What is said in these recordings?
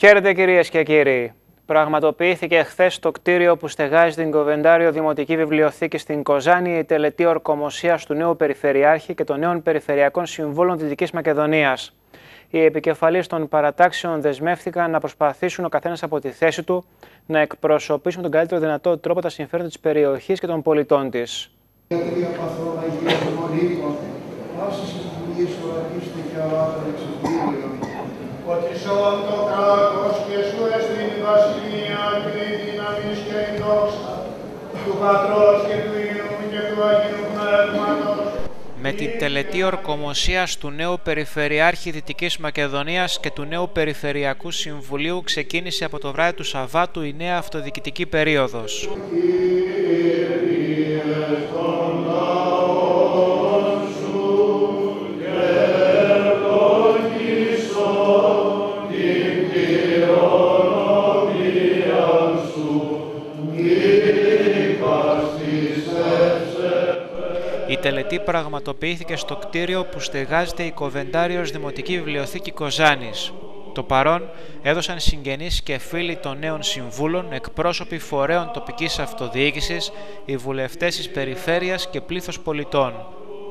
Χαίρετε κυρίες και κύριοι. Πραγματοποιήθηκε χθες στο κτίριο που στεγάζει την Κοβεντάριο Δημοτική Βιβλιοθήκη στην Κοζάνη η τελετή ορκομοσίας του νέου Περιφερειάρχη και των νέων Περιφερειακών Συμβούλων Δυτικής Μακεδονίας. Οι επικεφαλείς των παρατάξεων δεσμεύτηκαν να προσπαθήσουν ο καθένας από τη θέση του να εκπροσωπήσουν τον καλύτερο δυνατό τρόπο τα συμφέροντα της περιοχής και των πολιτών της. Ότι σώον το κράτος και σου εστιν η βασιλεία και η δύναμις και η δόξα του Πατρός και του Υιού και του Αγίου Πνεύματος με την τελετή ορκομοσίας του νέου Περιφερειάρχη Δυτικής Μακεδονίας και του νέου Περιφερειακού Συμβουλίου ξεκίνησε από το βράδυ του Σαββάτου η νέα αυτοδιοικητική περίοδος. Η τελετή πραγματοποιήθηκε στο κτίριο που στεγάζεται η Κοβεντάριος Δημοτική Βιβλιοθήκη Κοζάνης. Το παρόν έδωσαν συγγενείς και φίλοι των νέων συμβούλων, εκπρόσωποι φορέων τοπικής αυτοδιοίκησης, οι βουλευτές της περιφέρειας και πλήθος πολιτών.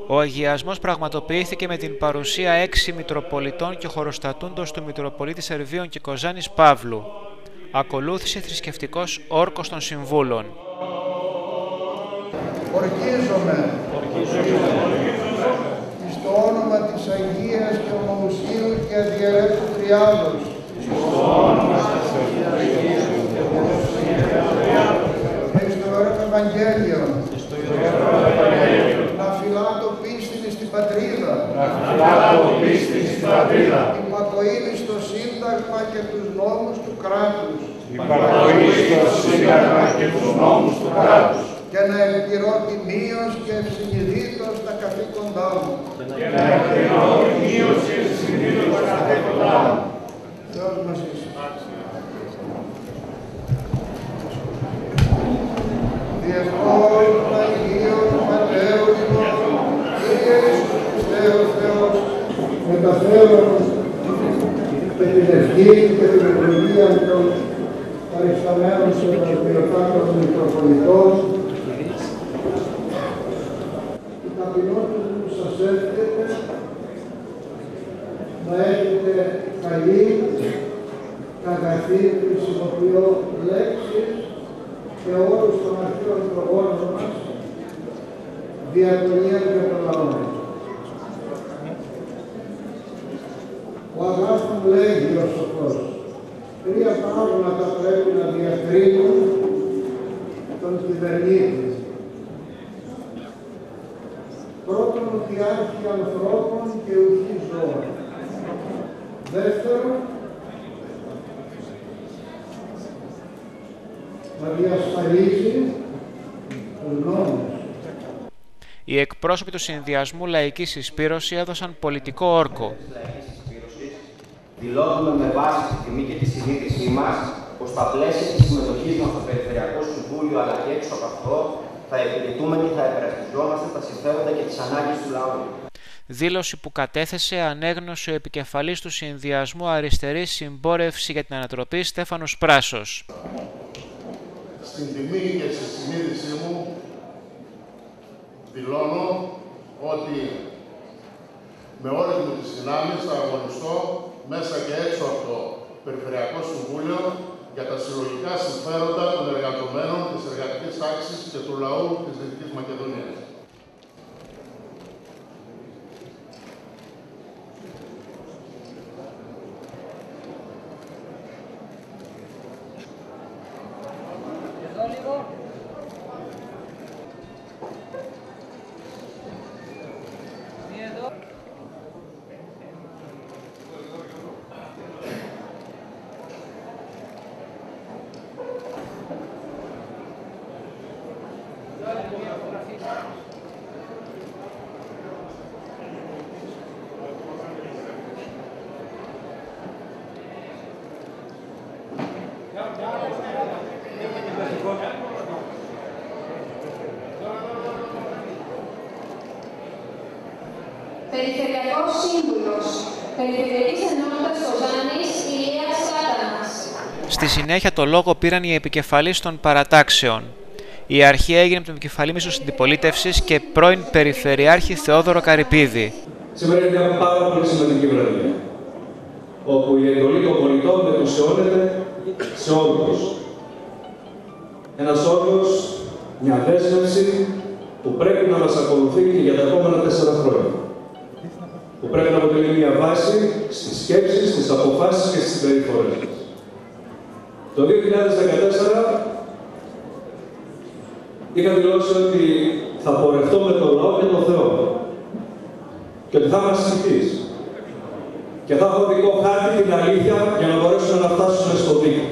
Ο αγιασμός πραγματοποιήθηκε με την παρουσία έξι Μητροπολιτών και χωροστατούντος του Μητροπολίτη Σερβίων και Κοζάνης Παύλου. Ακολούθησε θρησκευτικός όρκος των συμβούλων. Ορκίζομαι στο όνομα της Αγίας και Ομοουσίου και Αδιαιρέτου Τριάδος. Στο όνομα της Αγίας και Ομοουσίου και Αδιαιρέτου στο Ευαγγέλιο. Να φυλάτω πίστη στην πατρίδα. Να φυλάτω πίστη στην πατρίδα. Υπακοήνει στο Σύνταγμα και τους νόμους του κράτους. Υπακοήνει στο Σύνταγμα και τους νόμους του κράτους. και να επιρώ τιμίως και ευσυνειδήτως τα καθήκοντά μου. Και να επιρώ τιμίως και ευσυνειδήτως τα καθήκοντά μου. Θεός μας είσαι. Διευχών Αγίων Πατέρων ημών, Κύριε Ιησούς Χριστέ ο Θεός, μεταφέρον και την ευχή και την ευλογία των παρισταμένων σε των Διοκάτων Μητροπολιτών, ταπεινότητα που σας εύχεται να έχετε καλή, αγαθή, χρησιμοποιώ λέξεις και όρους των αρχαίων προγόνων μας, διατονία για τον λαό. Ο Αγάπη λέγει ο σοφός, τρία πράγματα πρέπει να διακρίνουν τον κυβερνήτη Πρώτον, ότι άρχει ανθρώπων και ουχή ζώων. Δεύτερον, να διασφαλίζει τους νόμους. Οι εκπρόσωποι του Συνδυασμού Λαϊκής Συσπήρωση έδωσαν πολιτικό όρκο. Δηλώνουμε με βάση τη τιμή και τη συνείδησή μας πως στα πλαίσια της συμμετοχής μας στο Περιφερειακό Συμβούλιο αλλά και έξω από αυτό θα υπηρετούμε και θα υπερασπιζόμαστε τα συμφέροντα και τις ανάγκες του λαού. Δήλωση που κατέθεσε ανέγνωσε ο επικεφαλής του Συνδυασμού Αριστερής Συμπόρευση για την Ανατροπή Στέφανος Πράσος. Στην τιμή και στη συνείδησή μου δηλώνω ότι με όλες μου τις δυνάμεις θα αγωνιστώ μέσα και έξω από το Περιφερειακό Συμβούλιο για τα συλλογικά συμφέροντα των εργαζομένων της εργατικής τάξης και του λαού της Δυτικής Μακεδονίας. Περιφερειακός Σύμβουλος Περιφερειακής Ενότητας Κοζάνης Ηλίας Κάτανας Στη συνέχεια το λόγο πήραν οι επικεφαλείς των παρατάξεων. Η αρχή έγινε από τον επικεφαλή μίσος αντιπολίτευσης και πρώην Περιφερειάρχη Θεόδωρο Καρυπίδη. Σήμερα είναι μια πάρα πολύ σημαντική βραδιά, όπου η εντολή των πολιτών μετουσιώνεται σε όλους. Ένας όρος, μια δέσμευση που πρέπει να μας ακολουθεί και για τα επόμενα τέσσερα χρόνια. Που πρέπει να αποτελεί μια βάση στις σκέψεις, στις αποφάσεις και στις συμπεριφορές μας. Το 2014 είχα δηλώσει ότι θα πορευτώ με τον λαό και τον Θεό και ότι θα είμαστε συμπτής. Και θα έχω δικό χάρτη την αλήθεια για να μπορέσουμε να φτάσουμε στο δίκαιο.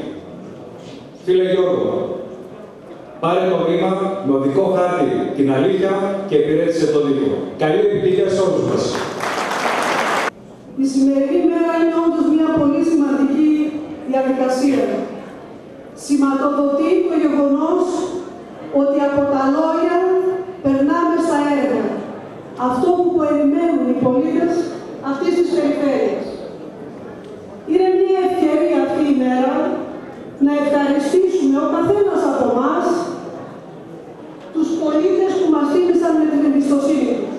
Φίλε Γιώργο, πάρε το βήμα με οδικό χάρτη την αλήθεια και υπηρέτησε το δίκαιο. Καλή επιτυχία σε όλους μας. Η σημερινή μέρα είναι όντως μια πολύ σημαντική διαδικασία. Σηματοδοτεί το γεγονός ότι από τα λόγια περνάμε στα έργα. Αυτό που περιμένουν οι πολίτες αυτής της περιφέρειας. Είναι μια ευκαιρία αυτή η μέρα να ευχαριστήσουμε ο καθένας από εμά τους πολίτες που μας θύμισαν με την εμπιστοσύνη τους.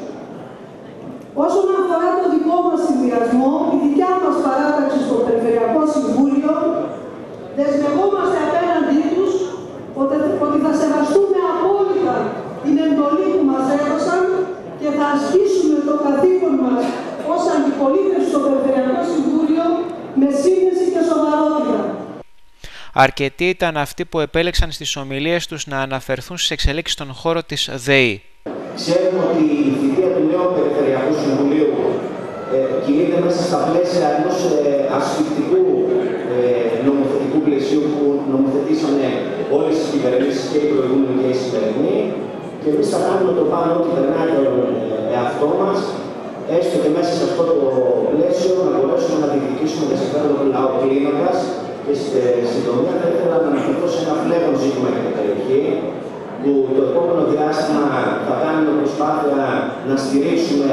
Όσον αφορά το δικό μας συνδυασμό, η δικιά μας παράταξη στο Περιφερειακό Συμβούλιο, δεσμευόμαστε απέναντί τους ότι θα σεβαστούμε απόλυτα την εντολή που μας έδωσαν και θα ασκήσουμε το καθήκον μας ως αντιπολίτευση στο Περιφερειακό Συμβούλιο με σύνδεση και σοβαρότητα. Αρκετοί ήταν αυτοί που επέλεξαν στις ομιλίες τους να αναφερθούν στις εξελίξεις στον χώρο της ΔΕΗ. Ξέρουμε ότι η θητεία του νέου Περιφερειακού Συμβουλίου ε, κινείται μέσα στα πλαίσια ενός ε, ασφυκτικού ε, νομοθετικού πλαισίου που νομοθετήσανε όλες τις κυβερνήσεις και οι προηγούμενοι και οι σημερινοί. Και εμείς θα κάνουμε το πάνω ότι περνάει τον ε, εαυτό μας, έστω και μέσα σε αυτό το πλαίσιο, να μπορέσουμε να διεκδικήσουμε τα συμφέροντα του λαού κλείνοντας. Και στη συντομία θα ήθελα να αναφερθώ σε ένα φλέγον ζήτημα για την περιοχή, που το επόμενο διάστημα θα κάνουμε προσπάθεια να στηρίξουμε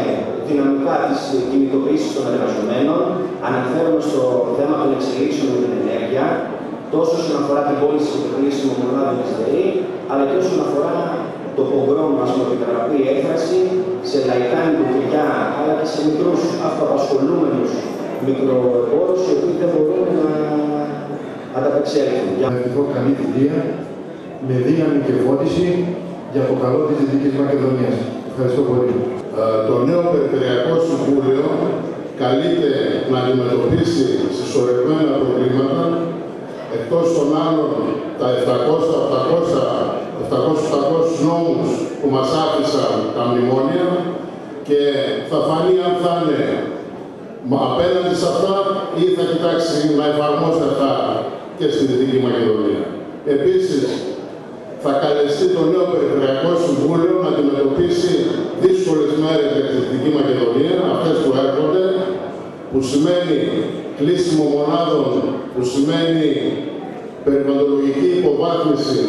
δυναμικά τις κινητοποιήσεις των εργαζομένων. Αναφέρομαι στο θέμα των εξελίξεων με την ενέργεια, τόσο όσον αφορά την πώληση και χρήσιμο μονάδων της ΔΕΗ, αλλά και όσον αφορά το πογκρόμ μας με επιταγραφή έκφραση σε λαϊκά νοικοκυριά, αλλά και σε μικρούς αυτοαπασχολούμενους μικροεπόρους, οι οποίοι δεν μπορούν να ανταπεξέλθουν. Για να καλή φιλία, με δύναμη και φώτιση για το καλό της Δυτικής Μακεδονίας. Ευχαριστώ πολύ. Το νέο Περιφερειακό Συμβούλιο καλείται να αντιμετωπίσει συσσωρευμένα προβλήματα εκτός των άλλων τα 700-800 νόμους που μας άφησαν τα μνημόνια και θα φανεί αν θα είναι απέναντι σε αυτά ή θα κοιτάξει να εφαρμόσει αυτά και στη Δυτική Μακεδονία. Επίσης, θα καλεστεί το νέο Περιφερειακό Συμβούλιο να αντιμετωπίσει δύσκολες μέρες για τη Δυτική Μακεδονία, αυτές που έρχονται, που σημαίνει κλείσιμο μονάδων, που σημαίνει περιβαλλοντολογική υποβάθμιση,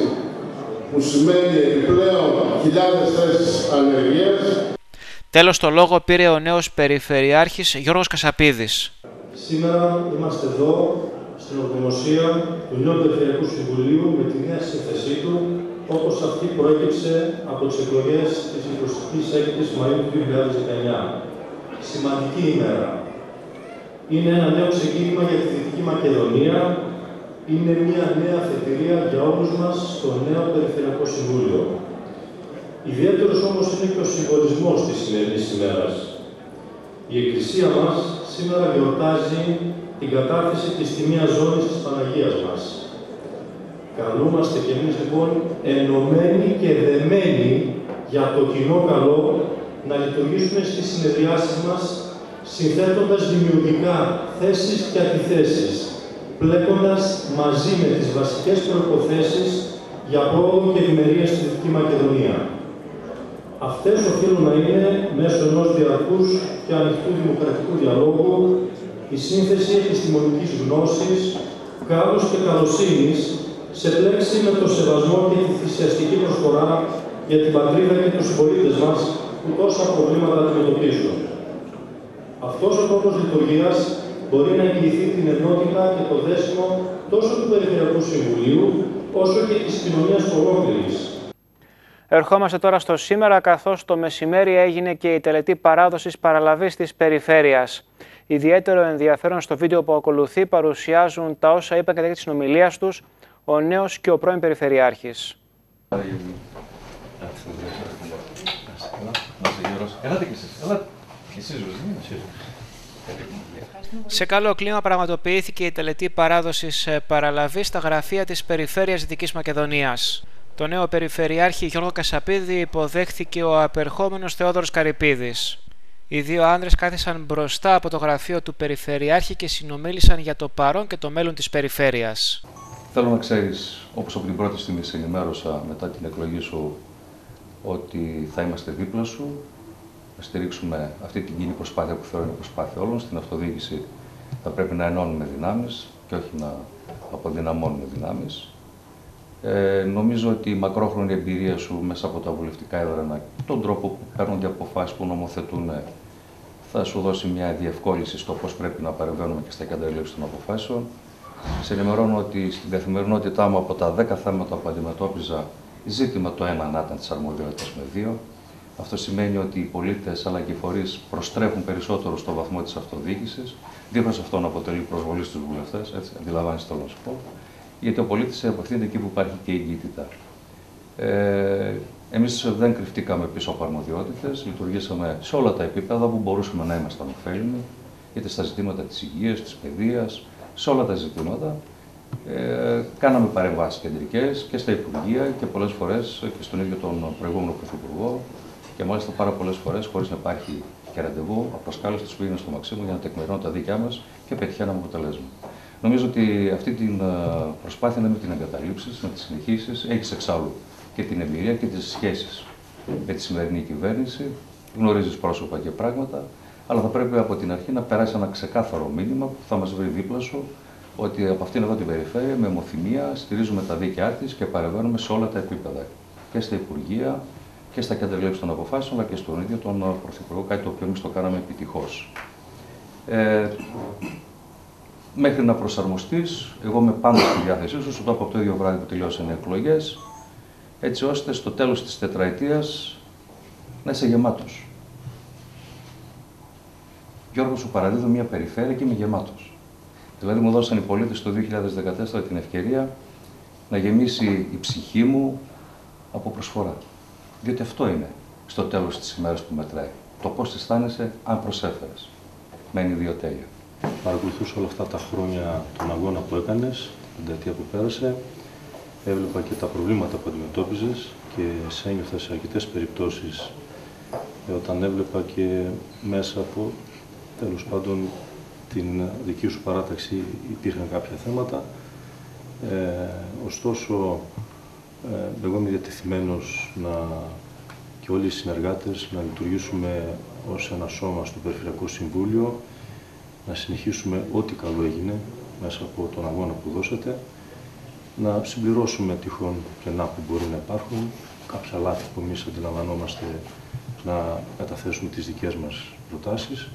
που σημαίνει επιπλέον χιλιάδες θέσεις ανεργίας. Τέλος το λόγο πήρε ο νέος Περιφερειάρχης Γιώργος Κασαπίδης. Σήμερα είμαστε εδώ στην ορδομοσία του νέου Περιφερειακού Συμβουλίου με τη νέα σύνθεσή του, όπως αυτή προέκυψε από τις εκλογές της 26ης Μαΐου του 2019. Σημαντική ημέρα. Είναι ένα νέο ξεκίνημα για τη Δυτική Μακεδονία, είναι μια νέα αφετηρία για όλους μας στο νέο Περιφερειακό Συμβούλιο. Ιδιαίτερος όμως είναι και ο συμβολισμός της σημερινής ημέρας. Η Εκκλησία μας σήμερα γιορτάζει την κατάρτιση της τιμίας ζώνης της Παναγίας μας. Καλούμαστε κι εμείς λοιπόν ενωμένοι και δεμένοι για το κοινό καλό να λειτουργήσουμε στις συνεδριάσεις μας συνθέτοντας δημιουργικά θέσεις και αντιθέσεις, πλέκοντας μαζί με τις βασικές προϋποθέσεις για πρόοδο και ευημερία στη Δυτική Μακεδονία. Αυτές οφείλουν να είναι μέσω ενός διαρκούς και ανοιχτού δημοκρατικού διαλόγου η σύνθεση επιστημονικής γνώσης, κάλους και καλοσύνης σε πλέξη με το σεβασμό και τη θυσιαστική προσφορά για την πατρίδα και τους συμπολίτες μας που τόσα προβλήματα αντιμετωπίζουν. Αυτός ο τρόπος λειτουργίας μπορεί να εγγυηθεί την ενότητα και το δέσιμο τόσο του Περιφερειακού Συμβουλίου όσο και της κοινωνίας ολόκληρης. Ερχόμαστε τώρα στο σήμερα, καθώς το μεσημέρι έγινε και η τελετή παράδοσης παραλαβής της περιφέρειας. Ιδιαίτερο ενδιαφέρον στο βίντεο που ακολουθεί παρουσιάζουν τα όσα είπαν κατά τη συνομιλία τους ο νέος και ο πρώην Περιφερειάρχης. Σε καλό κλίμα πραγματοποιήθηκε η τελετή παράδοσης ε, παραλαβής στα γραφεία της Περιφέρειας Δυτικής Μακεδονίας. Το νέο Περιφερειάρχη Γιώργο Κασαπίδη υποδέχθηκε ο απερχόμενος Θεόδωρος Καρυπίδης. Οι δύο άνδρες κάθισαν μπροστά από το γραφείο του Περιφερειάρχη και συνομίλησαν για το παρόν και το μέλλον της περιφέρειας. Θέλω να ξέρεις, όπως από την πρώτη στιγμή σε ενημέρωσα μετά την εκλογή σου, ότι θα είμαστε δίπλα σου, να στηρίξουμε αυτή την κοινή προσπάθεια που θεωρώ είναι προσπάθεια όλων. Στην αυτοδιοίκηση θα πρέπει να ενώνουμε δυνάμεις και όχι να αποδυναμώνουμε δυνάμεις. Ε, νομίζω ότι η μακρόχρονη εμπειρία σου μέσα από τα βουλευτικά έδρανα, τον τρόπο που παίρνονται αποφάσεις που νομοθετούν, θα σου δώσει μια διευκόλυνση στο πώς πρέπει να παρεμβαίνουμε και στα κέντρα των αποφάσεων. Σε ενημερώνω ότι στην καθημερινότητά μου από τα 10 θέματα που αντιμετώπιζα, ζήτημα το ένα να ήταν της αρμοδιότητας με δύο. Αυτό σημαίνει ότι οι πολίτες αλλά και οι φορείς προστρέφουν περισσότερο στο βαθμό της αυτοδιοίκησης. Δίχως αυτό να αποτελεί προσβολή στους βουλευτές, έτσι αντιλαμβάνεστε το να σου πω γιατί ο πολίτης απευθύνεται εκεί που υπάρχει και η εγκύτητα. Ε, Εμείς δεν κρυφτήκαμε πίσω από αρμοδιότητες, λειτουργήσαμε σε όλα τα επίπεδα που μπορούσαμε να ήμασταν ωφέλιμοι, είτε στα ζητήματα της υγείας, της παιδείας, σε όλα τα ζητήματα. Ε, κάναμε παρεμβάσεις κεντρικές και στα Υπουργεία και πολλές φορές και στον ίδιο τον προηγούμενο Πρωθυπουργό και μάλιστα πάρα πολλές φορές χωρίς να υπάρχει και ραντεβού, απροσκάλεστε του πήγαινε στο Μαξίμου για να τεκμηρώνουν τα δίκια μας και πετυχαίναμε αποτελέσματα. Νομίζω ότι αυτή την ε, προσπάθεια να μην την εγκαταλείψεις, να τη συνεχίσεις. Έχεις εξάλλου και την εμπειρία και τις σχέσεις με τη σημερινή κυβέρνηση. Γνωρίζεις πρόσωπα και πράγματα, αλλά θα πρέπει από την αρχή να περάσει ένα ξεκάθαρο μήνυμα που θα μας βρει δίπλα σου ότι από αυτήν εδώ την περιφέρεια με ομοθυμία στηρίζουμε τα δίκαιά της και παρεμβαίνουμε σε όλα τα επίπεδα. Και στα Υπουργεία και στα κέντρα των αποφάσεων, αλλά και στον ίδιο τον Πρωθυπουργό, κάτι το οποίο εμείς το κάναμε επιτυχώς. Ε, μέχρι να προσαρμοστείς, εγώ είμαι πάντα στη διάθεσή σου, σου το από το ίδιο βράδυ που τελειώσαν οι εκλογές, έτσι ώστε στο τέλος της τετραετίας να είσαι γεμάτος. Γιώργο, σου παραδίδω μια περιφέρεια και είμαι γεμάτος. Δηλαδή, μου δώσαν οι πολίτες το 2014 την ευκαιρία να γεμίσει η ψυχή μου από προσφορά. Διότι αυτό είναι στο τέλος της ημέρας που μετράει. Το πώς αισθάνεσαι αν προσέφερες. Μένει δύο τέλεια παρακολουθούσα όλα αυτά τα χρόνια τον αγώνα που έκανες, την τετία που πέρασε. Έβλεπα και τα προβλήματα που αντιμετώπιζες και σε ένιωθα σε αρκετές περιπτώσεις ε, όταν έβλεπα και μέσα από, τέλος πάντων, την δική σου παράταξη υπήρχαν κάποια θέματα. Ε, ωστόσο, ε, εγώ είμαι διατεθειμένος να και όλοι οι συνεργάτες να λειτουργήσουμε ως ένα σώμα στο Περιφερειακό Συμβούλιο να συνεχίσουμε ό,τι καλό έγινε μέσα από τον αγώνα που δώσατε, να συμπληρώσουμε τυχόν κενά που μπορεί να υπάρχουν, κάποια λάθη που εμείς αντιλαμβανόμαστε να καταθέσουμε τις δικές μας προτάσεις.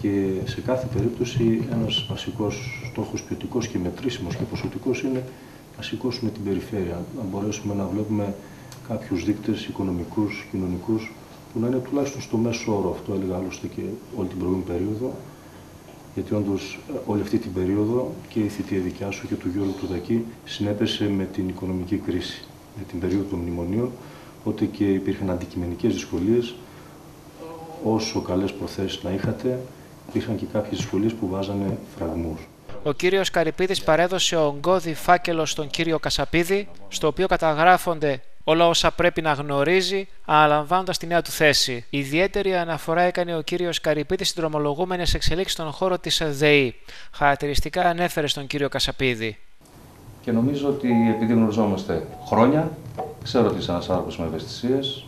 Και σε κάθε περίπτωση ένας βασικός στόχος ποιοτικός και μετρήσιμος και ποσοτικός είναι να σηκώσουμε την περιφέρεια, να μπορέσουμε να βλέπουμε κάποιους δείκτες οικονομικούς, κοινωνικούς που να είναι τουλάχιστον στο μέσο όρο, αυτό έλεγα άλλωστε και όλη την προηγούμενη περίοδο, γιατί όντως ε, όλη αυτή την περίοδο και η θητεία δικιά σου και του Γιώργου Τουδακή συνέπεσε με την οικονομική κρίση, με την περίοδο των μνημονίων, οπότε και υπήρχαν αντικειμενικές δυσκολίες, όσο καλές προθέσεις να είχατε, υπήρχαν και κάποιες δυσκολίες που βάζανε φραγμούς. Ο κύριος Καρυπίδης παρέδωσε ογκώδη φάκελο στον κύριο Κασαπίδη, στο οποίο καταγράφονται όλα όσα πρέπει να γνωρίζει, αναλαμβάνοντας τη νέα του θέση. Ιδιαίτερη αναφορά έκανε ο κύριος Καρυπίδη στην δρομολογούμενες εξελίξεις στον χώρο της ΔΕΗ. Χαρακτηριστικά ανέφερε στον κύριο Κασαπίδη. Και νομίζω ότι επειδή γνωριζόμαστε χρόνια, ξέρω ότι είσαι ένας άνθρωπος με ευαισθησίες,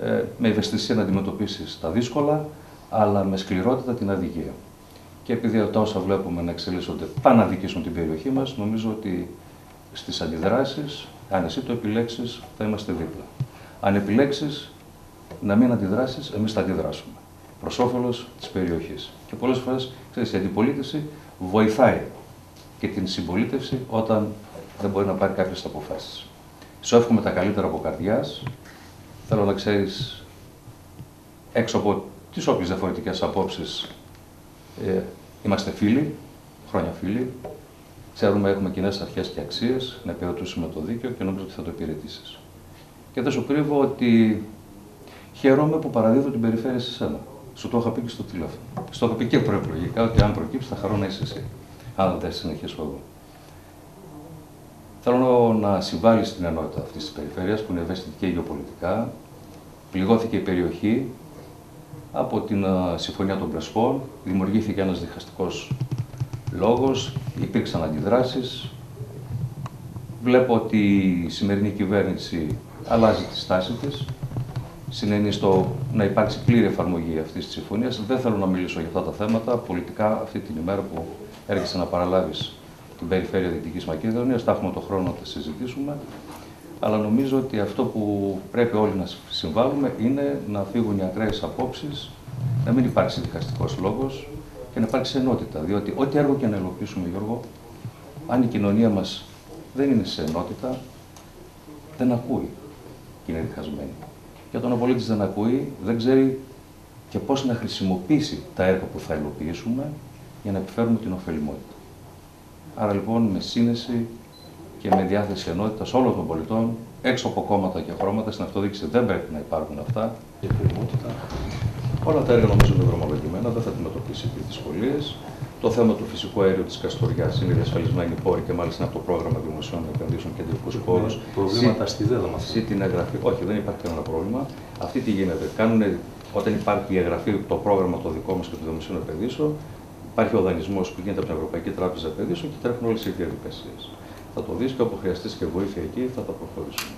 ε, με ευαισθησία να αντιμετωπίσεις τα δύσκολα, αλλά με σκληρότητα την αδικία. Και επειδή τα όσα βλέπουμε να εξελίσσονται πάνε να δικήσουν την περιοχή μας, νομίζω ότι στις αντιδράσεις αν εσύ το επιλέξεις, θα είμαστε δίπλα. Αν επιλέξεις να μην αντιδράσεις, εμείς θα αντιδράσουμε. προς όφελος της περιοχής. Και πολλές φορές η αντιπολίτευση βοηθάει και την συμπολίτευση όταν δεν μπορεί να πάρει κάποιες αποφάσεις. Σου εύχομαι τα καλύτερα από καρδιάς. Θέλω να ξέρεις έξω από τις όποιες διαφορετικές απόψεις ε, είμαστε φίλοι, χρόνια φίλοι. Ξέρουμε έχουμε κοινές αρχές και αξίες, να υπηρετούσουμε το δίκαιο και νομίζω ότι θα το υπηρετήσεις. Και δεν σου κρύβω ότι χαίρομαι που παραδίδω την περιφέρεια σε σένα. Σου το είχα πει και στο τηλέφωνο. Στο είχα πει και προεκλογικά ότι αν προκύψει θα χαρώ να είσαι εσύ. Αν δεν συνεχίσω εγώ. Θέλω να συμβάλλεις στην ενότητα αυτής της περιφέρειας που είναι ευαίσθητη και γεωπολιτικά. Πληγώθηκε η περιοχή από την Συμφωνία των Πρεσπών, δημιουργήθηκε ένας διχαστικός λόγος, υπήρξαν αντιδράσεις. Βλέπω ότι η σημερινή κυβέρνηση αλλάζει τη στάση της, συνένει στο να υπάρξει πλήρη εφαρμογή αυτής της συμφωνίας. Δεν θέλω να μιλήσω για αυτά τα θέματα πολιτικά αυτή την ημέρα που έρχεσαι να παραλάβεις την περιφέρεια Δυτικής Μακεδονίας. Θα έχουμε το χρόνο να τα συζητήσουμε αλλά νομίζω ότι αυτό που πρέπει όλοι να συμβάλλουμε είναι να φύγουν οι ακραίες απόψεις, να μην υπάρξει δικαστικός λόγος και να υπάρξει ενότητα. Διότι ό,τι έργο και να ελοπίσουμε, Γιώργο, αν η κοινωνία μας δεν είναι σε ενότητα, δεν ακούει και είναι διχασμένη. Και όταν ο πολίτης δεν ακούει, δεν ξέρει και πώς να χρησιμοποιήσει τα έργα που θα υλοποιήσουμε για να επιφέρουμε την ωφελημότητα. Άρα λοιπόν με σύνεση και με διάθεση ενότητας όλων των πολιτών, έξω από κόμματα και χρώματα, στην αυτοδιοίκηση δεν πρέπει να υπάρχουν αυτά. Η Όλα τα έργα νομίζω είναι δρομολογημένα, δεν θα αντιμετωπίσει δυσκολίε. Το θέμα του φυσικού αέριου της Καστοριάς είναι διασφαλισμένη πόρη και μάλιστα είναι από το πρόγραμμα δημοσίων επενδύσεων και ιδιωτικού πόρους. Προβλήματα στη ΔΕΔΑ μα. την εγγραφή. Όχι, δεν υπάρχει κανένα πρόβλημα. Αυτή τι γίνεται. Κάνουν, όταν υπάρχει η εγγραφή, το πρόγραμμα το δικό μας και των δημοσίων επενδύσεων, υπάρχει ο δανεισμός που γίνεται από την Ευρωπαϊκή Τράπεζα Επενδύσεων και τρέχουν όλες οι διαδικασίες θα το δεις και όπου χρειαστείς και βοήθεια εκεί θα τα προχωρήσουμε.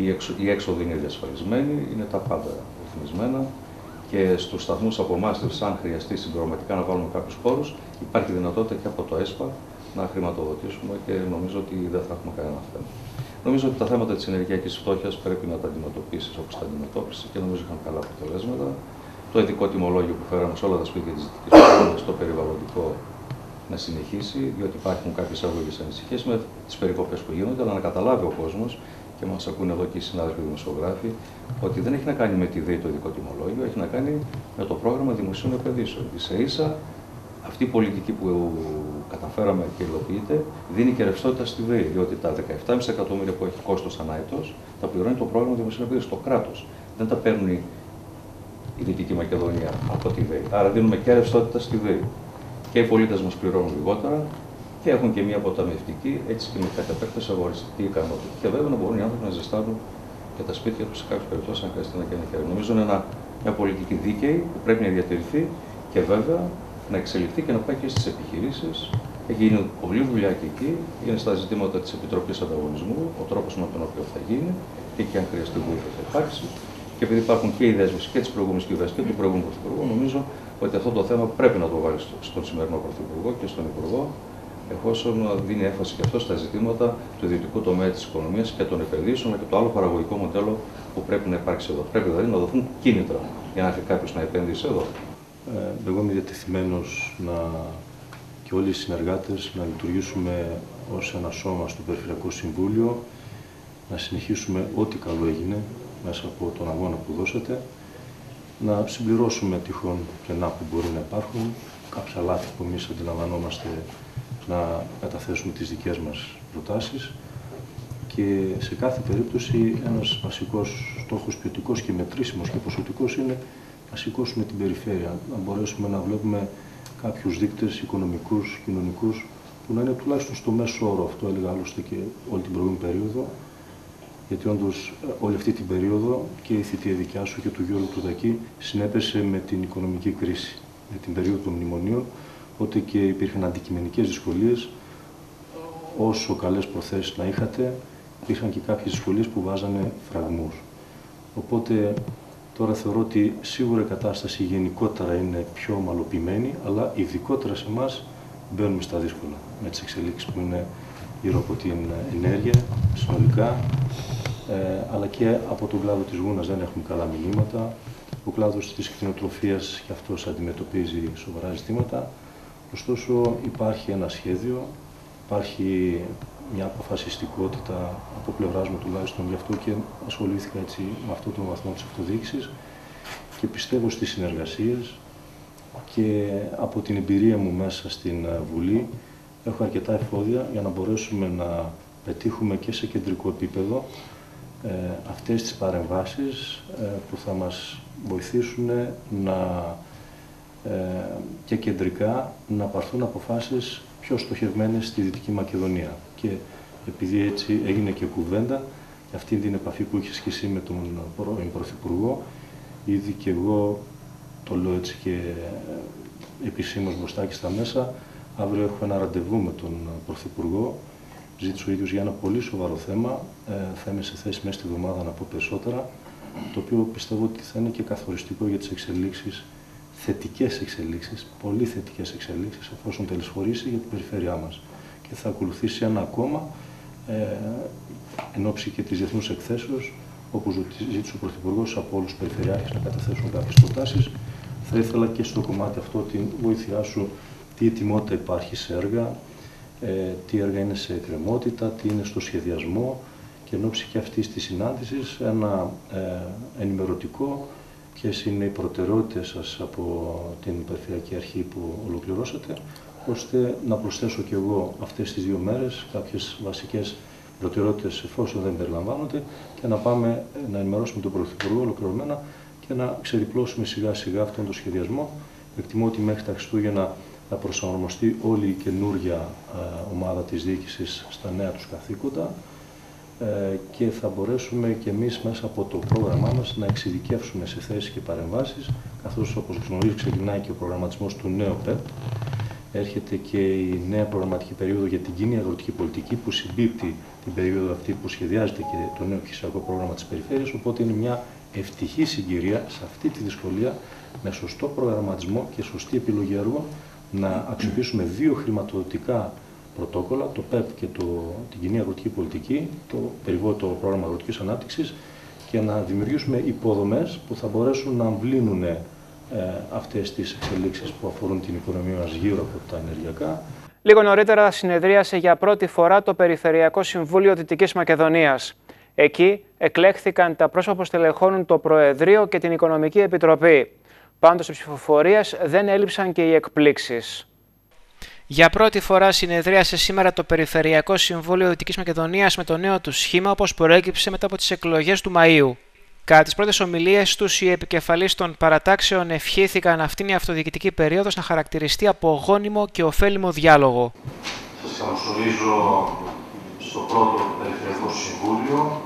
Η, έξω, η έξοδο είναι διασφαλισμένη, είναι τα πάντα ρυθμισμένα και στους σταθμούς απομάστευσης, αν χρειαστεί συμπληρωματικά να βάλουμε κάποιους χώρους, υπάρχει δυνατότητα και από το ΕΣΠΑ να χρηματοδοτήσουμε και νομίζω ότι δεν θα έχουμε κανένα θέμα. Νομίζω ότι τα θέματα της ενεργειακής φτώχειας πρέπει να τα αντιμετωπίσεις όπως τα αντιμετώπισες και νομίζω είχαν καλά αποτελέσματα. Το ειδικό τιμολόγιο που φέραμε σε όλα τα σπίτια της Δυτικής στο περιβαλλοντικό να συνεχίσει, διότι υπάρχουν κάποιες εύλογες ανησυχίες με τις περικοπές που γίνονται, αλλά να καταλάβει ο κόσμος και μας ακούνε εδώ και οι συνάδελφοι δημοσιογράφοι, ότι δεν έχει να κάνει με τη ΔΕΗ το ειδικό τιμολόγιο, έχει να κάνει με το πρόγραμμα δημοσίων επενδύσεων. σα ίσα αυτή η πολιτική που καταφέραμε και υλοποιείται δίνει και ρευστότητα στη ΔΕΗ, διότι τα 17,5 εκατομμύρια που έχει κόστος ανά έτος, τα πληρώνει το πρόγραμμα δημοσίων επενδύσεων, το κράτος. Δεν τα παίρνει η Δυτική Μακεδονία από τη ΔΕΗ. Άρα δίνουμε και ρευστότητα στη ΔΕΗ και οι πολίτες μας πληρώνουν λιγότερα και έχουν και μια αποταμιευτική έτσι και με κατά επέκταση αγοριστική ικανότητα. Και βέβαια να μπορούν οι άνθρωποι να ζεστάνουν και τα σπίτια τους σε κάποιες περιπτώσεις αν χρειαστεί να κάνει χέρι. Νομίζω είναι ένα, μια πολιτική δίκαιη που πρέπει να διατηρηθεί και βέβαια να εξελιχθεί και να πάει και στις επιχειρήσεις. Έχει γίνει πολλή δουλειά και εκεί, είναι στα ζητήματα της Επιτροπής Ανταγωνισμού, ο τρόπος με τον οποίο θα γίνει και εκεί αν χρειαστεί βοήθεια θα υπάρξει. Και επειδή υπάρχουν και οι δέσμευση και της προηγούμενης κυβέρνησης και του προηγούμενου Πρωθυπουργού, νομίζω ότι αυτό το θέμα πρέπει να το βάλει στον σημερινό Πρωθυπουργό και στον Υπουργό, εφόσον δίνει έμφαση και αυτό στα ζητήματα του ιδιωτικού τομέα της οικονομίας και των επενδύσεων και το άλλο παραγωγικό μοντέλο που πρέπει να υπάρξει εδώ. Πρέπει δηλαδή να δοθούν κίνητρα για να έρθει κάποιος να επενδύσει εδώ. Ε, εγώ είμαι διατεθειμένος να και όλοι οι συνεργάτες να λειτουργήσουμε ως ένα σώμα στο Περιφερειακό Συμβούλιο, να συνεχίσουμε ό,τι καλό έγινε μέσα από τον αγώνα που δώσατε να συμπληρώσουμε τυχόν κενά που μπορεί να υπάρχουν, κάποια λάθη που εμείς αντιλαμβανόμαστε να καταθέσουμε τις δικές μας προτάσεις και σε κάθε περίπτωση ένας βασικός στόχος ποιοτικός και μετρήσιμος και ποσοτικός είναι να σηκώσουμε την περιφέρεια, να μπορέσουμε να βλέπουμε κάποιους δείκτες οικονομικούς, κοινωνικούς που να είναι τουλάχιστον στο μέσο όρο, αυτό έλεγα άλλωστε και όλη την προηγούμενη περίοδο, γιατί όντως ε, όλη αυτή την περίοδο και η θητεία δικιά σου και του Γιώργου Τουδακή συνέπεσε με την οικονομική κρίση, με την περίοδο των μνημονίων, οπότε και υπήρχαν αντικειμενικές δυσκολίες. Όσο καλές προθέσεις να είχατε, υπήρχαν και κάποιες δυσκολίες που βάζανε φραγμούς. Οπότε τώρα θεωρώ ότι σίγουρα η κατάσταση γενικότερα είναι πιο ομαλοποιημένη, αλλά ειδικότερα σε εμάς μπαίνουμε στα δύσκολα με τις εξελίξεις που είναι γύρω από την ενέργεια συνολικά, ε, αλλά και από τον κλάδο της Γούνας δεν έχουμε καλά μηνύματα. Ο κλάδος της κτηνοτροφίας και αυτός αντιμετωπίζει σοβαρά ζητήματα. Ωστόσο υπάρχει ένα σχέδιο, υπάρχει μια αποφασιστικότητα από πλευράς μου τουλάχιστον γι' αυτό και ασχολήθηκα έτσι με αυτό το βαθμό της αυτοδιοίκησης και πιστεύω στις συνεργασίες και από την εμπειρία μου μέσα στην Βουλή έχω αρκετά εφόδια για να μπορέσουμε να πετύχουμε και σε κεντρικό επίπεδο ε, αυτές τις παρεμβάσεις ε, που θα μας βοηθήσουν να ε, και κεντρικά να πάρθουν αποφάσεις πιο στοχευμένες στη Δυτική Μακεδονία. Και επειδή έτσι έγινε και κουβέντα, για αυτή την επαφή που είχε σχέση με τον πρώην Πρωθυπουργό, ήδη και εγώ το λέω έτσι και επισήμως μπροστά και στα μέσα, αύριο έχω ένα ραντεβού με τον Πρωθυπουργό, ζήτησε ο ίδιος για ένα πολύ σοβαρό θέμα, ε, θα είμαι σε θέση μέσα στη εβδομάδα να πω περισσότερα, το οποίο πιστεύω ότι θα είναι και καθοριστικό για τις εξελίξεις θετικές εξελίξεις, πολύ θετικές εξελίξεις, εφόσον τελεσφορήσει για την περιφέρειά μας. Και θα ακολουθήσει ένα ακόμα, ε, εν ώψη και της διεθνούς εκθέσεως, όπου ζήτησε ο Πρωθυπουργός από όλους τους περιφερειάρχες να καταθέσουν κάποιες προτάσεις. Θα ήθελα και στο κομμάτι αυτό την βοήθειά σου, τι ετοιμότητα υπάρχει σε έργα, ε, τι έργα είναι σε εκκρεμότητα, τι είναι στο σχεδιασμό και εν ώψη και αυτής της συνάντησης ένα ε, ενημερωτικό ποιες είναι οι προτεραιότητες σας από την Περιφερειακή Αρχή που ολοκληρώσατε, ώστε να προσθέσω και εγώ αυτές τις δύο μέρες κάποιες βασικές προτεραιότητες εφόσον δεν περιλαμβάνονται και να πάμε να ενημερώσουμε τον Πρωθυπουργό ολοκληρωμένα και να ξεδιπλώσουμε σιγά σιγά αυτόν τον σχεδιασμό. Εκτιμώ ότι μέχρι τα Χριστούγεννα θα προσαρμοστεί όλη η καινούργια ομάδα της διοίκησης στα νέα τους καθήκοντα ε, και θα μπορέσουμε και εμείς μέσα από το πρόγραμμά μας να εξειδικεύσουμε σε θέσεις και παρεμβάσεις, καθώς όπως γνωρίζει ξεκινάει και ο προγραμματισμός του νέου ΠΕΠ, έρχεται και η νέα προγραμματική περίοδο για την κοινή αγροτική πολιτική που συμπίπτει την περίοδο αυτή που σχεδιάζεται και το νέο φυσικό πρόγραμμα της περιφέρειας, οπότε είναι μια ευτυχή συγκυρία σε αυτή τη δυσκολία με σωστό προγραμματισμό και σωστή επιλογή έργων να αξιοποιήσουμε δύο χρηματοδοτικά πρωτόκολλα, το ΠΕΠ και το, την κοινή αγροτική πολιτική, το περιβόητο πρόγραμμα αγροτικής ανάπτυξης και να δημιουργήσουμε υποδομές που θα μπορέσουν να αμβλύνουν ε, αυτές τις εξελίξεις που αφορούν την οικονομία μας γύρω από τα ενεργειακά. Λίγο νωρίτερα συνεδρίασε για πρώτη φορά το Περιφερειακό Συμβούλιο Δυτικής Μακεδονίας. Εκεί εκλέχθηκαν τα πρόσωπα που στελεχώνουν το Προεδρείο και την Οικονομική Επιτροπή. Πάντως, σε ψηφοφορίες δεν έλειψαν και οι εκπλήξεις. Για πρώτη φορά συνεδρίασε σήμερα το Περιφερειακό Συμβούλιο Δυτικής Μακεδονίας με το νέο του σχήμα, όπως προέκυψε μετά από τις εκλογές του Μαΐου. Κατά τις πρώτες ομιλίες τους, οι επικεφαλεί των παρατάξεων ευχήθηκαν αυτήν η αυτοδιοικητική περίοδος να χαρακτηριστεί από γόνιμο και ωφέλιμο διάλογο. Σας καλωσορίζω στο πρώτο Περιφερειακό Συμβούλιο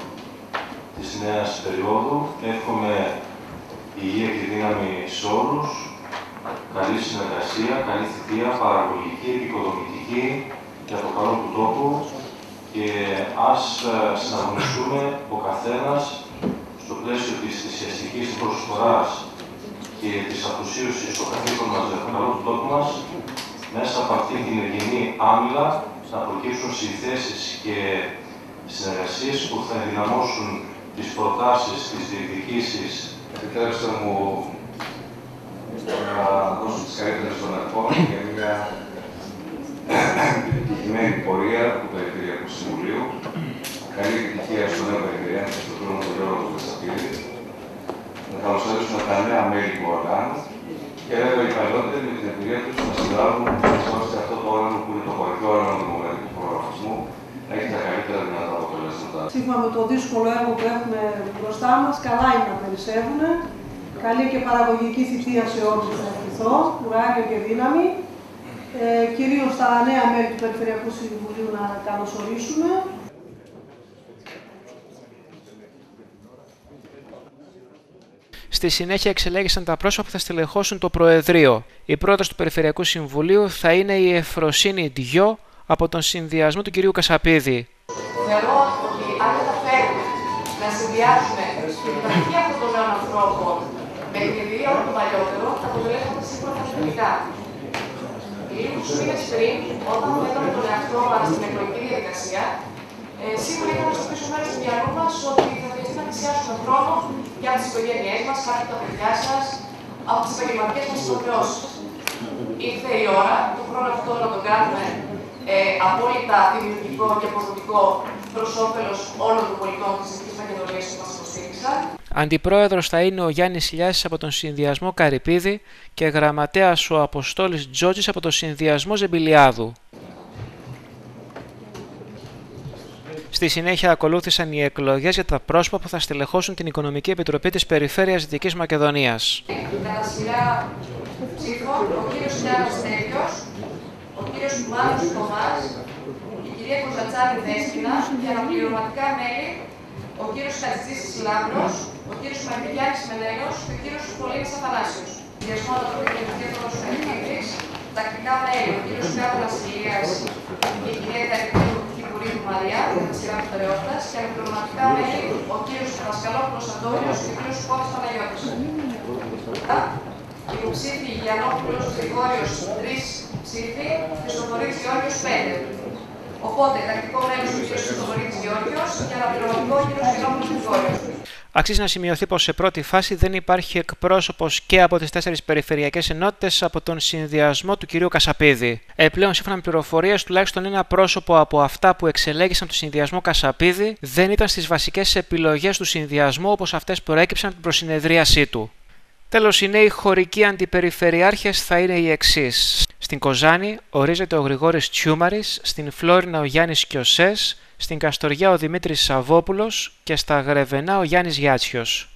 της νέας περίοδου. Εύχομαι υγεία και δύναμη σε όλους καλή συνεργασία, καλή θητεία, παραγωγική, επικοδομητική για το καλό του τόπου και ας ε, συναγωνιστούμε ο καθένας στο πλαίσιο της θυσιαστικής προσφοράς και της αφοσίωσης στο καθήκον μας για το καλό του τόπου μας μέσα από αυτή την υγιεινή άμυλα να προκύψουν συνθέσεις και συνεργασίες που θα ενδυναμώσουν τις προτάσεις, τις διεκδικήσεις. Επιτρέψτε μου να δώσω τις καλύτερες των αρχών για μια επιτυχημένη πορεία του Περιφερειακού Συμβουλίου. Καλή επιτυχία στον νέο Περιφερειάρχη και στον χρόνο του Γιώργου Βεσσαπίδη. Να καλωσορίσουμε τα νέα μέλη του οργάνου και βέβαια οι παλιότεροι με την εμπειρία τους να συμβάλλουν ώστε αυτό το όραμα που είναι το κορυφαίο όραμα του δημοκρατικού προγραμματισμού να έχει τα καλύτερα δυνατά αποτελέσματα. Σύμφωνα με το δύσκολο έργο που έχουμε μπροστά μας, καλά είναι να περισσεύουν Καλή και παραγωγική θητεία σε όλους να ευχηθώ, κουράγιο και δύναμη. Ε, κυρίως τα νέα μέλη του Περιφερειακού Συμβουλίου να καλωσορίσουμε. Στη συνέχεια εξελέγησαν τα πρόσωπα που θα στελεχώσουν το Προεδρείο. Η πρόταση του Περιφερειακού Συμβουλίου θα είναι η Εφροσύνη Δυο από τον συνδυασμό του κυρίου Κασαπίδη. Θεωρώ ότι αν καταφέρουμε να συνδυάσουμε την υπαρχή αυτών των νέων ανθρώπων με την εμπειρία όλων των παλιότερων, τα αποτελέσματα σίγουρα θα είναι θετικά. Λίγους μήνες πριν, όταν θέταμε τον εαυτό μας στην εκλογική διαδικασία, ε, σίγουρα είχαμε στο πίσω μέρος του μυαλού μας ότι θα χρειαστεί να πλησιάσουμε χρόνο για τις οικογένειές μας, χάρη τα παιδιά σας, από τις επαγγελματικές μας υποχρεώσεις. Ήρθε η ώρα το χρόνο αυτό να το κάνουμε ε, απόλυτα δημιουργικό και αποδοτικό προς όφελος όλων των πολιτών της Εθνικής Μακεδονίας που μα υποστήριξαν. Αντιπρόεδρος θα είναι ο Γιάννης Ηλιάσης από τον Συνδυασμό Καρυπίδη και γραμματέας ο Αποστόλης Τζότζης από τον Συνδυασμό Ζεμπιλιάδου. Στη συνέχεια ακολούθησαν οι εκλογές για τα πρόσωπα που θα στελεχώσουν την Οικονομική Επιτροπή της Περιφέρειας Δυτικής Μακεδονίας. Κατά σειρά ψήφων, ο κύριος Γιάννης Τέλειος, ο κύριος Μάνος Θωμάς, η κυρία Κοζατσάνη Δέσποινα και αναπληρωματικά μέλη ο κύριος Χατζησής Λάμπρος, ο κύριος Μαρκελιάκης Μενέλος και ο κύριος Πολίνης Αθανάσιος. Διασμό Ανατολή και Διευθύνοντος Μενίδης, τακτικά μέλη, ο κύριος Κάπολας Ηλίας και η κυρία Καρυπίδου Κυπουρίδου Μαρία, με σειρά προτεραιότητας, και αναπληρωματικά μέλη, ο κύριος Πασκαλόπουλος Αντώνιος και ο κύριος Κώδης Παναγιώτης. Υποψήφοι Γιαννόπουλος Γρηγόριος 3 ψήφοι, Χριστοφορής Γεώργιος 5. Οπότε, τακτικό μέλος ο κ. Χριστοδωρήτη Γεώργιο και αναπληρωματικό ο κ. Γενόπουλο Γρηγόριο. Αξίζει να σημειωθεί πως σε πρώτη φάση δεν υπάρχει εκπρόσωπος και από τις τέσσερις περιφερειακές ενότητες από τον συνδυασμό του κυρίου Κασαπίδη. Επιπλέον, σύμφωνα με πληροφορίες, τουλάχιστον ένα πρόσωπο από αυτά που εξελέγησαν το συνδυασμό Κασαπίδη δεν ήταν στις βασικές επιλογές του συνδυασμού όπως αυτές προέκυψαν από την προσυνεδρίασή του. Τέλος, οι νέοι χωρικοί αντιπεριφερειάρχες θα είναι οι εξής. Στην Κοζάνη ορίζεται ο Γρηγόρης Τσιούμαρης, στην Φλόρινα ο Γιάννης Κιωσές, στην Καστοριά ο Δημήτρης Σαββόπουλος και στα Γρεβενά ο Γιάννης Γιάτσιος.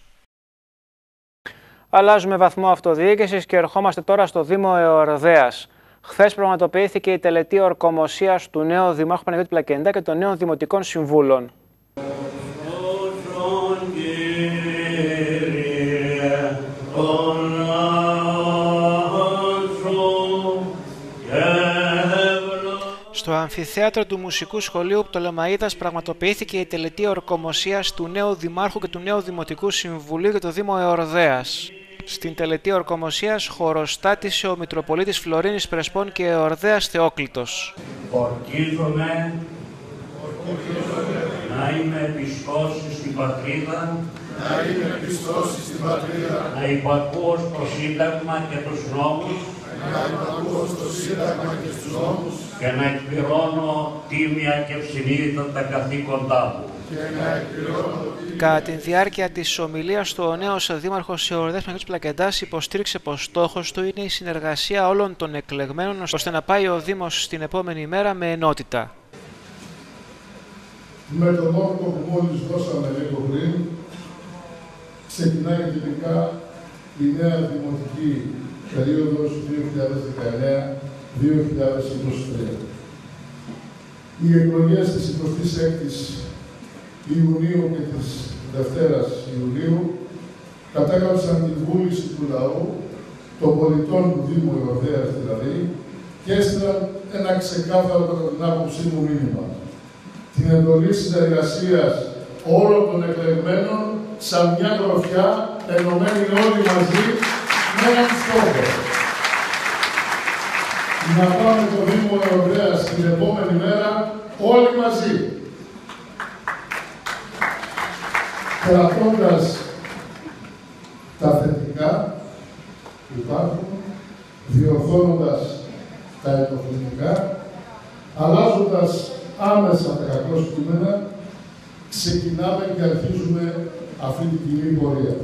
Αλλάζουμε βαθμό αυτοδιοίκησης και ερχόμαστε τώρα στο Δήμο Εορδέας. Χθες πραγματοποιήθηκε η τελετή ορκομοσίας του νέου Δημάρχου Παναγιώτη Πλακεντά και των νέων Δημοτικών Συμβούλων. Αμφιθέατρο του Μουσικού Σχολείου Πτολεμαίδας πραγματοποιήθηκε η τελετή ορκομοσίας του νέου Δημάρχου και του νέου Δημοτικού Συμβουλίου για το Δήμο Εορδέας. Στην τελετή ορκομοσίας χωροστάτησε ο Μητροπολίτης Φλωρίνης Πρεσπών και Εορδέας Θεόκλητος. Ορκίζομαι να είμαι πιστός στην πατρίδα να είμαι πιστός στην πατρίδα, να υπακούω στο Σύνταγμα και τους νόμους, να υπακούω στο Σύνταγμα και στους νόμους και να εκπληρώνω τίμια και ευσυνείδητα τα καθήκοντά μου. και να εκπληρώνω Κατά τη διάρκεια της ομιλίας του, ο νέος Δήμαρχος Εορδέα Μεγαλύτερη Πλακεντάς υποστήριξε πως στόχος του είναι η συνεργασία όλων των εκλεγμένων ώστε να πάει ο Δήμος την επόμενη μέρα με ενότητα. με τον όρκο που μόλις δώσαμε λίγο πριν, ξεκινάει τελικά η νέα δημοτική περίοδος 2019-2023. Οι εκλογές της 26ης Ιουνίου και της Δευτέρας Ιουλίου κατέγραψαν τη βούληση του λαού, των πολιτών του Δήμου Εορδέας δηλαδή, και έστειλαν ένα ξεκάθαρο κατά την άποψή μου μήνυμα. Την εντολή συνεργασίας όλων των εκλεγμένων σαν μια γροφιά ενωμένοι όλοι μαζί με έναν στόχο. Να πάμε το Δήμο Εορδέας την επόμενη μέρα όλοι μαζί. Κρατώντας τα θετικά που υπάρχουν, διορθώνοντας τα ενοχλητικά, αλλάζοντας άμεσα τα κακό κείμενα, ξεκινάμε και αρχίζουμε αυτή την κοινή πορεία.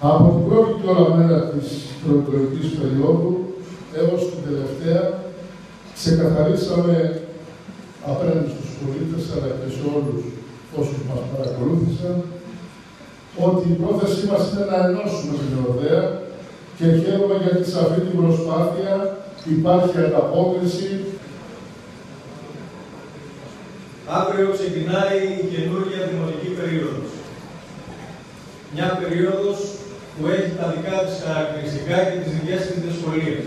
Από την πρώτη τώρα μέρα της προεκλογικής περίοδου έως την τελευταία, ξεκαθαρίσαμε απέναντι στους πολίτες, αλλά και σε όλους όσους μας παρακολούθησαν, ότι η πρόθεσή μας είναι να ενώσουμε την Ευρωπαία και χαίρομαι γιατί σε αυτή την προσπάθεια υπάρχει ανταπόκριση. Αύριο ξεκινάει η καινούργια δημοτική περίοδος. Μια περίοδος που έχει τα δικά της χαρακτηριστικά και τις δικές της δυσκολίες.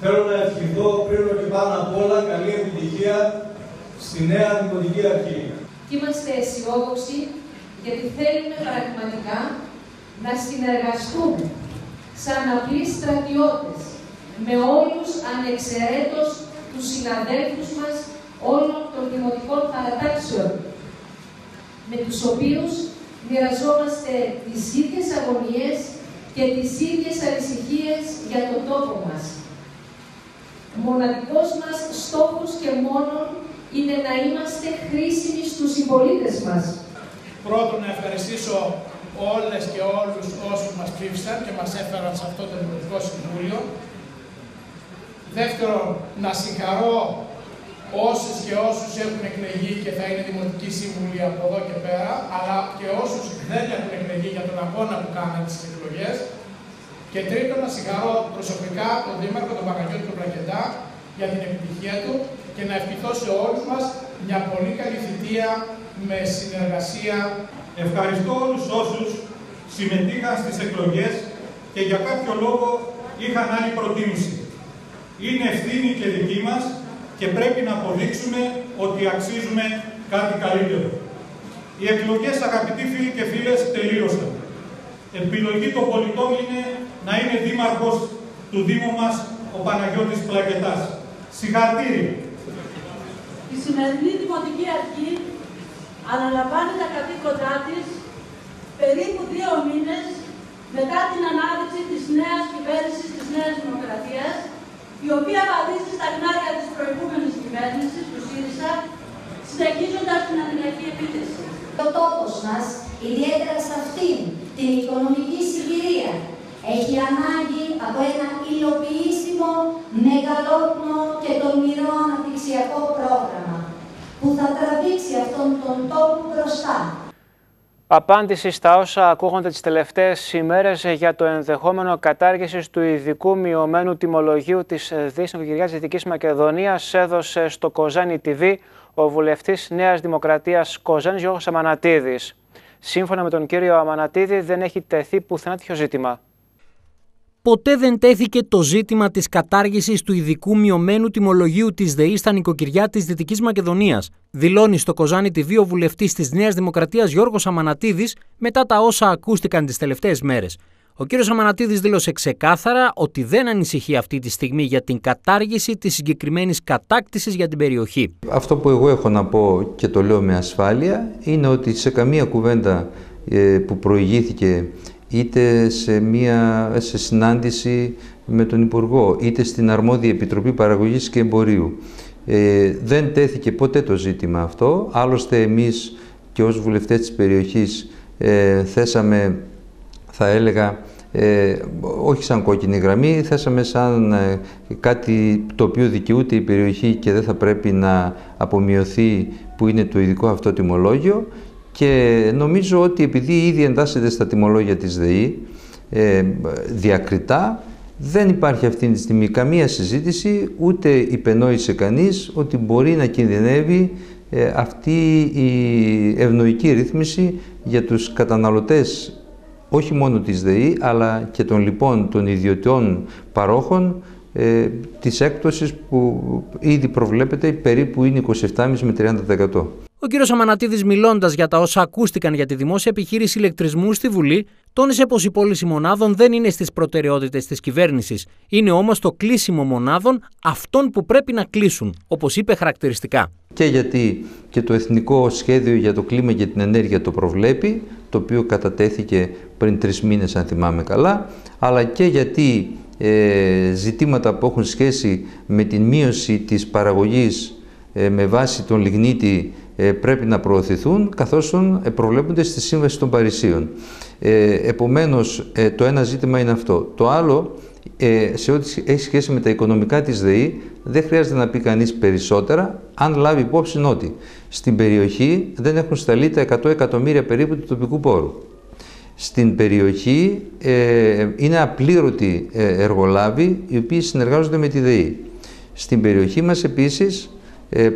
Θέλω να ευχηθώ πριν και πάνω απ' όλα καλή επιτυχία στη νέα δημοτική αρχή. Είμαστε αισιόδοξοι γιατί θέλουμε πραγματικά να συνεργαστούμε σαν απλοί στρατιώτες με όλους ανεξαιρέτως τους συναδέλφους μας όλων των δημοτικών παρατάξεων με τους οποίους μοιραζόμαστε τις ίδιες αγωνίες και τις ίδιες ανησυχίες για τον τόπο μας. Μοναδικός μας στόχος και μόνον είναι να είμαστε χρήσιμοι στους συμπολίτες μας. Πρώτον, να ευχαριστήσω όλες και όλους όσους μας ψήφισαν και μας έφεραν σε αυτό το Δημοτικό Συμβούλιο. Δεύτερον, να συγχαρώ όσες και όσους έχουν εκλεγεί και θα είναι Δημοτικοί Σύμβουλοι από εδώ και πέρα, αλλά και όσους δεν έχουν εκλεγεί για τον αγώνα που κάνανε τις εκλογές. Και τρίτον, να συγχαρώ προσωπικά τον Δήμαρχο, τον Παγαγιώτη του Πλακεντά, για την επιτυχία του και να ευχηθώ σε όλους μας μια πολύ καλή θητεία με συνεργασία. Ευχαριστώ όλους όσους συμμετείχαν στις εκλογές και για κάποιο λόγο είχαν άλλη προτίμηση. Είναι ευθύνη και δική μας και πρέπει να αποδείξουμε ότι αξίζουμε κάτι καλύτερο. Οι εκλογές, αγαπητοί φίλοι και φίλες, τελείωσαν. Επιλογή των πολιτών είναι να είναι δήμαρχος του Δήμου μας ο Παναγιώτης Πλακετάς. Συγχαρητήρια. Η σημερινή Δημοτική Αρχή αναλαμβάνει τα καθήκοντά της περίπου δύο μήνες μετά την ανάδειξη της νέας κυβέρνησης της Νέας Δημοκρατίας, η οποία βαδίζει στα χνάρια της προηγούμενης κυβέρνησης, του ΣΥΡΙΣΑ, συνεχίζοντας την αντιλαϊκή επίθεση. Ο τόπος μας, ιδιαίτερα σε αυτήν την οικονομική συγκυρία, έχει ανάγκη από ένα υλοποιήσιμο, μεγαλόπνο και τολμηρό αναπτυξιακό πρόγραμμα που θα τραβήξει αυτόν τον τόπο μπροστά. Απάντηση στα όσα ακούγονται τις τελευταίες ημέρες για το ενδεχόμενο κατάργησης του ειδικού μειωμένου τιμολογίου της ΔΥΣ Νοικοκυριάς Δυτικής Μακεδονίας έδωσε στο Κοζάνι TV ο βουλευτής Νέας Δημοκρατίας Κοζάνης Γιώργος Αμανατίδης. Σύμφωνα με τον κύριο Αμανατίδη δεν έχει τεθεί πουθενά τέτοιο ζήτημα ποτέ δεν τέθηκε το ζήτημα της κατάργησης του ειδικού μειωμένου τιμολογίου της ΔΕΗ στα νοικοκυριά της Δυτικής Μακεδονίας, δηλώνει στο Κοζάνι TV ο βουλευτής της Νέας Δημοκρατίας Γιώργος Αμανατίδης μετά τα όσα ακούστηκαν τις τελευταίες μέρες. Ο κ. Αμανατίδης δήλωσε ξεκάθαρα ότι δεν ανησυχεί αυτή τη στιγμή για την κατάργηση της συγκεκριμένης κατάκτησης για την περιοχή. Αυτό που εγώ έχω να πω και το λέω με ασφάλεια είναι ότι σε καμία κουβέντα ε, που προηγήθηκε είτε σε, μια, σε συνάντηση με τον Υπουργό, είτε στην αρμόδια Επιτροπή Παραγωγής και Εμπορίου. Ε, δεν τέθηκε ποτέ το ζήτημα αυτό, άλλωστε εμείς και ως βουλευτές της περιοχής ε, θέσαμε, θα έλεγα, ε, όχι σαν κόκκινη γραμμή, θέσαμε σαν ε, κάτι το οποίο δικαιούται η περιοχή και δεν θα πρέπει να απομειωθεί που είναι το ειδικό αυτό τιμολόγιο και νομίζω ότι επειδή ήδη εντάσσεται στα τιμολόγια της ΔΕΗ ε, διακριτά, δεν υπάρχει αυτή τη στιγμή καμία συζήτηση, ούτε υπενόησε κανείς ότι μπορεί να κινδυνεύει ε, αυτή η ευνοϊκή ρύθμιση για τους καταναλωτές όχι μόνο της ΔΕΗ, αλλά και των λοιπόν των ιδιωτών παρόχων ε, της έκπτωσης που ήδη προβλέπεται περίπου είναι 27,5 με 30%. Ο κ. Αμανατίδης, μιλώντας για τα όσα ακούστηκαν για τη δημόσια επιχείρηση ηλεκτρισμού στη Βουλή, τόνισε πως η πώληση μονάδων δεν είναι στις προτεραιότητες της κυβέρνησης. Είναι όμως το κλείσιμο μονάδων αυτών που πρέπει να κλείσουν, όπως είπε χαρακτηριστικά. Και γιατί και το Εθνικό Σχέδιο για το Κλίμα και την Ενέργεια το προβλέπει, το οποίο κατατέθηκε πριν τρεις μήνες, αν θυμάμαι καλά, αλλά και γιατί ε, ζητήματα που έχουν σχέση με την μείωση της παραγωγής ε, με βάση τον λιγνίτη ε, πρέπει να προωθηθούν καθώς ε, προβλέπονται στη Σύμβαση των Παρισίων. Ε, επομένως, το ένα ζήτημα είναι αυτό. Το άλλο, σε ό,τι έχει σχέση με τα οικονομικά της ΔΕΗ, δεν χρειάζεται να πει κανείς περισσότερα, αν λάβει υπόψη ότι στην περιοχή δεν έχουν σταλεί τα 100 εκατομμύρια περίπου του τοπικού πόρου. Στην περιοχή είναι απλήρωτοι εργολάβοι οι οποίοι συνεργάζονται με τη ΔΕΗ. Στην περιοχή μας επίσης ε,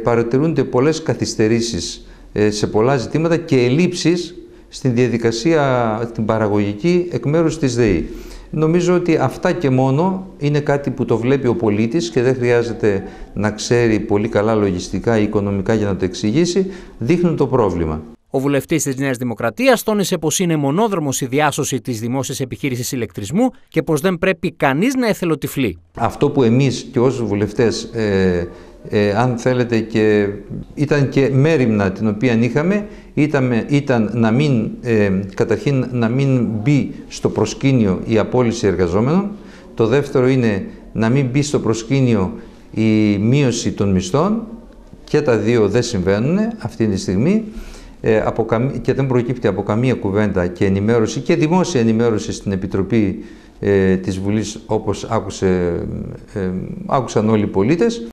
παρατηρούνται πολλές καθυστερήσεις ε, σε πολλά ζητήματα και ελλείψεις στην διαδικασία την παραγωγική εκ μέρους της ΔΕΗ. Νομίζω ότι αυτά και μόνο είναι κάτι που το βλέπει ο πολίτης και δεν χρειάζεται να ξέρει πολύ καλά λογιστικά ή οικονομικά για να το εξηγήσει, δείχνουν το πρόβλημα. Ο βουλευτής της Νέας Δημοκρατίας τόνισε πως είναι μονόδρομος η διάσωση της δημόσιας επιχείρησης ηλεκτρισμού και πως δεν πρέπει κανείς να εθελοτυφλεί. Αυτό που εμείς και ως βουλευτές ε, ε, αν θέλετε και ήταν και μέρημνα την οποία είχαμε ήταν, ήταν να μην, ε, καταρχήν να μην μπει στο προσκήνιο η απόλυση εργαζόμενων το δεύτερο είναι να μην μπει στο προσκήνιο η μείωση των μισθών και τα δύο δεν συμβαίνουν αυτή τη στιγμή ε, από και δεν προκύπτει από καμία κουβέντα και ενημέρωση και δημόσια ενημέρωση στην Επιτροπή ε, της Βουλής όπως άκουσε, ε, άκουσαν όλοι οι πολίτες.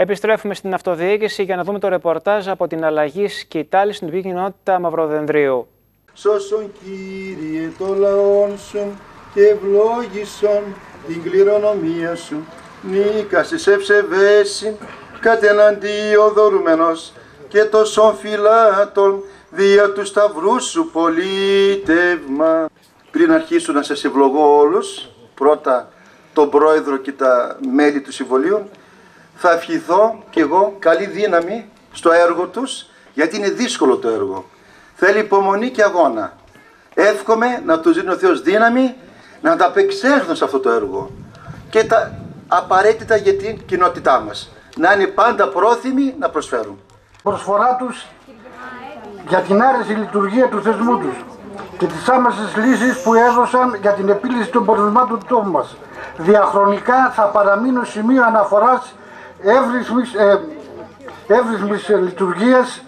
Επιστρέφουμε στην αυτοδιοίκηση για να δούμε το ρεπορτάζ από την αλλαγή σκητάλη στην τοπική κοινότητα Μαυροδενδρίου. Σώσον Κύριε το λαόν σου και ευλόγησον την κληρονομία σου. Νίκασης ευσεβέση κατ' εναντίον δωρούμενος και το φυλάτων δια του σταυρού σου πολίτευμα. Πριν αρχίσω να σας ευλογώ όλους, πρώτα τον πρόεδρο και τα μέλη του Συμβολίου, θα ευχηθώ κι εγώ καλή δύναμη στο έργο τους, γιατί είναι δύσκολο το έργο. Θέλει υπομονή και αγώνα. Εύχομαι να τους δίνει ο Θεός δύναμη να ανταπεξέλθουν σε αυτό το έργο και τα απαραίτητα για την κοινότητά μας. Να είναι πάντα πρόθυμοι να προσφέρουν. Προσφορά τους για την άρεση λειτουργία του θεσμού τους και τις άμεσες λύσεις που έδωσαν για την επίλυση των προβλημάτων του τόπου μας. Διαχρονικά θα παραμείνουν σημείο αναφοράς εύρυθμης, ε, εύρυθμης λειτουργίας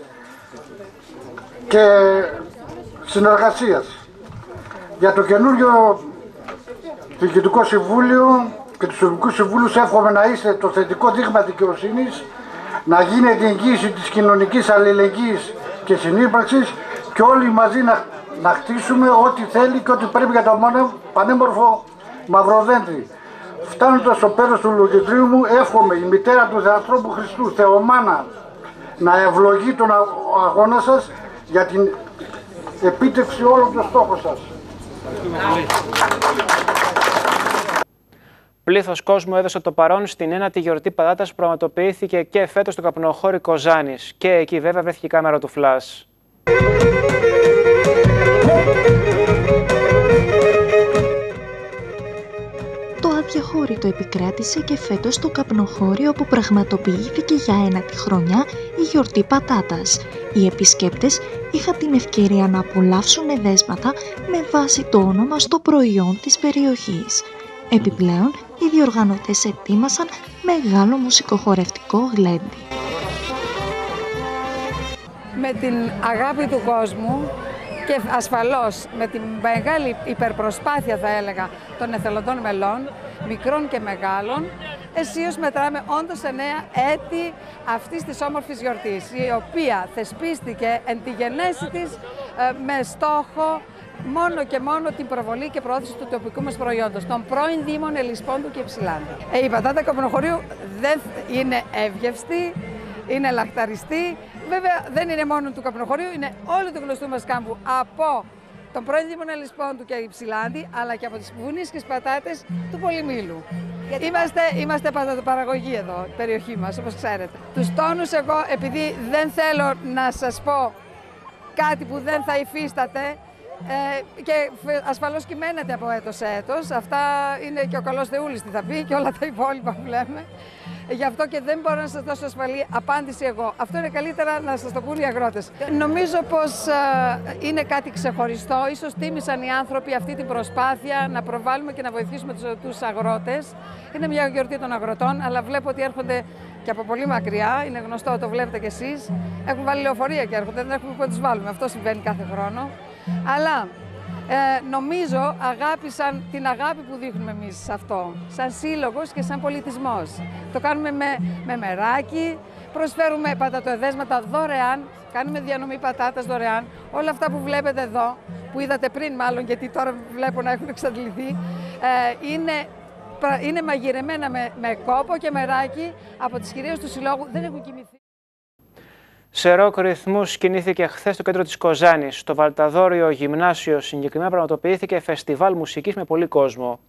και συνεργασίας. Για το καινούριο Διοικητικό Συμβούλιο και τους Συμβουλικού Συμβούλους εύχομαι να είστε το θετικό δείγμα δικαιοσύνης, να γίνεται εγγύηση της κοινωνικής αλληλεγγύης και συνύπαρξης και όλοι μαζί να, να χτίσουμε ό,τι θέλει και ό,τι πρέπει για το πανέμορφο Μαυροδέντρι. Φτάνοντας στο πέρας του λογιτρίου μου, εύχομαι η μητέρα του Θεανθρώπου Χριστού, Θεομάνα, να ευλογεί τον αγώνα σας για την επίτευξη όλων των στόχων σας. Πλήθος κόσμου έδωσε το παρόν στην ένατη γιορτή πατάτας που πραγματοποιήθηκε και φέτος στο καπνοχώρι Κοζάνης. Και εκεί βέβαια βρέθηκε η κάμερα του Φλάς. Το αδιαχώρητο επικράτησε και φέτος το καπνοχώρι όπου πραγματοποιήθηκε για ένατη χρονιά η γιορτή πατάτας. Οι επισκέπτες είχαν την ευκαιρία να απολαύσουν εδέσματα με βάση το όνομα στο προϊόν της περιοχής. Επιπλέον, οι διοργανωτές ετοίμασαν μεγάλο μουσικοχορευτικό γλέντι. Με την αγάπη του κόσμου και ασφαλώς με την μεγάλη υπερπροσπάθεια θα έλεγα των εθελοντών μελών, μικρών και μεγάλων, αισίως μετράμε όντως εννέα έτη αυτής της όμορφης γιορτής, η οποία θεσπίστηκε εν τη γενέση της ε, με στόχο μόνο και μόνο την προβολή και προώθηση του τοπικού μας προϊόντος, των πρώην Δήμων Ελισπόντου και Ψηλάνδη. Ε, η πατάτα καπνοχωρίου δεν είναι εύγευστη, είναι λαχταριστή. Βέβαια δεν είναι μόνο του καπνοχωρίου, είναι όλου του γνωστού μας κάμπου από τον πρώην Δήμων Ελισπόντου και Υψηλάνδη, αλλά και από τις βουνίσχες πατάτες του Πολυμήλου. Είμαστε, είμαστε πατατοπαραγωγή εδώ, η περιοχή μας, όπως ξέρετε. Τους τόνους εγώ, επειδή δεν θέλω να σας πω κάτι που δεν θα υφίσταται, ε, και ασφαλώς κυμαίνεται από έτος σε έτος. Αυτά είναι και ο καλός Θεούλης τι θα πει και όλα τα υπόλοιπα που λέμε. Γι' αυτό και δεν μπορώ να σας δώσω ασφαλή απάντηση εγώ. Αυτό είναι καλύτερα να σας το πούν οι αγρότες. Νομίζω πως ε, είναι κάτι ξεχωριστό. Ίσως τίμησαν οι άνθρωποι αυτή την προσπάθεια να προβάλλουμε και να βοηθήσουμε τους, τους αγρότες. Είναι μια γιορτή των αγροτών, αλλά βλέπω ότι έρχονται και από πολύ μακριά. Είναι γνωστό, το βλέπετε κι εσείς. Έχουν βάλει λεωφορεία και έρχονται, δεν έχουμε που να τους βάλουμε. Αυτό συμβαίνει κάθε χρόνο. Αλλά ε, νομίζω αγάπησαν την αγάπη που δείχνουμε εμείς σε αυτό, σαν σύλλογος και σαν πολιτισμός. Το κάνουμε με, με μεράκι, προσφέρουμε πατατοεδέσματα δωρεάν, κάνουμε διανομή πατάτας δωρεάν. Όλα αυτά που βλέπετε εδώ, που είδατε πριν μάλλον, γιατί τώρα βλέπω να έχουν εξαντληθεί, ε, είναι είναι μαγειρεμένα με, με κόπο και μεράκι από τις κυρίες του Συλλόγου. Δεν έχουν κοιμηθεί. Σε ροκ ρυθμούς κινήθηκε χθες στο κέντρο της Κοζάνης. Στο Βαλταδόριο Γυμνάσιο συγκεκριμένα πραγματοποιήθηκε φεστιβάλ μουσικής με πολύ κόσμο.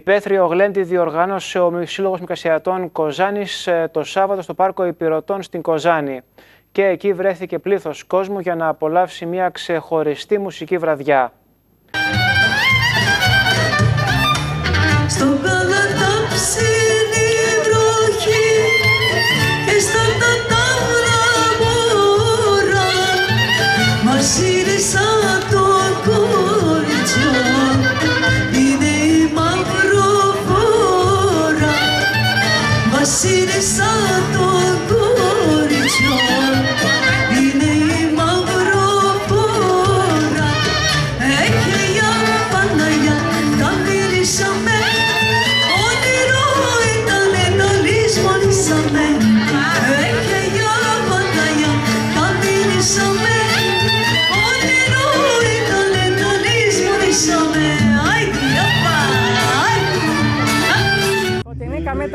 Η Πέθριο Γλέντη διοργάνωσε ο Σύλλογος Μικασιατών Κοζάνης ε, το Σάββατο στο Πάρκο Υπηρωτών στην Κοζάνη. Και εκεί βρέθηκε πλήθος κόσμου για να απολαύσει μια ξεχωριστή μουσική βραδιά.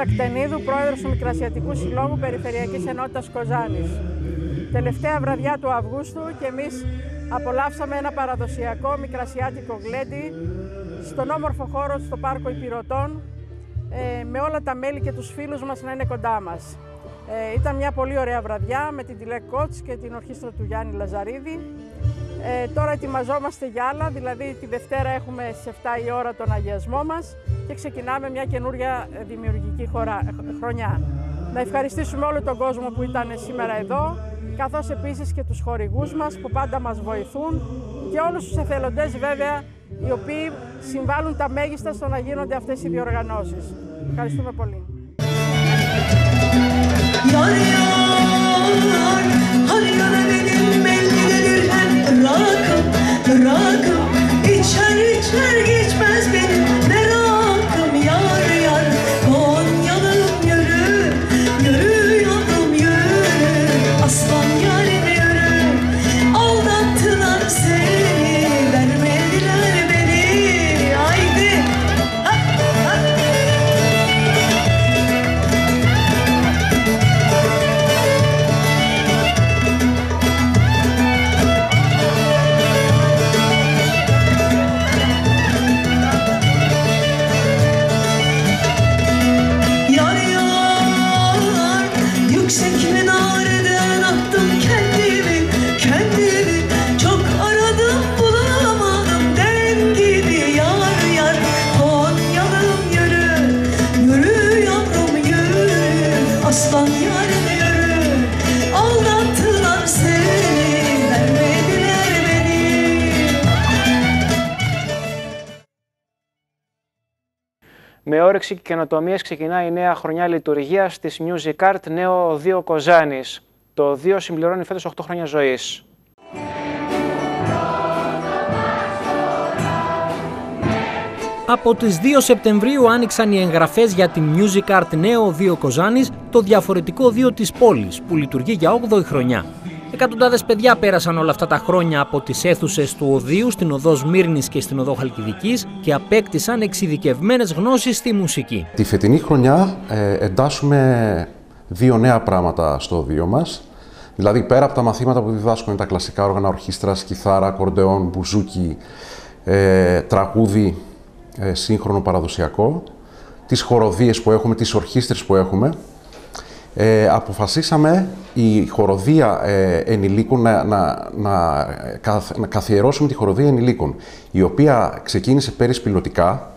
Κτενίδου, πρόεδρος του Μικρασιατικού Συλλόγου Περιφερειακής Ενότητας Κοζάνης. Τελευταία βραδιά του Αυγούστου και εμείς απολαύσαμε ένα παραδοσιακό μικρασιάτικο γλέντι στον όμορφο χώρο στο Πάρκο Υπηρωτών ε, με όλα τα μέλη και τους φίλους μας να είναι κοντά μας. Ε, ήταν μια πολύ ωραία βραδιά με την Τιλέ Κότς και την ορχήστρα του Γιάννη Λαζαρίδη. Ε, τώρα ετοιμαζόμαστε για άλλα, δηλαδή τη Δευτέρα έχουμε στις 7 η ώρα τον αγιασμό μας και ξεκινάμε μια καινούρια δημιουργική χώρα, χρονιά. Να ευχαριστήσουμε όλο τον κόσμο που ήταν σήμερα εδώ, καθώς επίσης και τους χορηγούς μας που πάντα μας βοηθούν και όλους τους εθελοντές βέβαια οι οποίοι συμβάλλουν τα μέγιστα στο να γίνονται αυτές οι διοργανώσεις. Ευχαριστούμε πολύ. Rakım, rakım içer içer geçmez benim. Με όρεξη και καινοτομίες ξεκινά η νέα χρονιά λειτουργίας της Music Art Νέο 2 Κοζάνης. Το 2 συμπληρώνει φέτος 8 χρόνια ζωής. Από τις 2 Σεπτεμβρίου άνοιξαν οι εγγραφές για την Music Art Νέο 2 Κοζάνης, το διαφορετικό 2 της πόλης, που λειτουργεί για 8η χρονιά. Εκατοντάδες παιδιά πέρασαν όλα αυτά τα χρόνια από τις αίθουσες του Οδείου στην οδός Σμύρνη και στην οδό Χαλκιδικής και απέκτησαν εξειδικευμένες γνώσεις στη μουσική. Τη φετινή χρονιά ε, εντάσσουμε δύο νέα πράγματα στο οδείο μας. Δηλαδή, πέρα από τα μαθήματα που διδάσκουμε τα κλασικά όργανα ορχήστρας, κιθάρα, κορντεόν, μπουζούκι, ε, τραγούδι, ε, σύγχρονο παραδοσιακό, τις χοροδίες που έχουμε, τις ορχήστρες που έχουμε, ε, αποφασίσαμε η χοροδία ε, ενηλίκων να, να, να, να καθιερώσουμε τη χοροδία ενηλίκων, η οποία ξεκίνησε πέρυσι πιλωτικά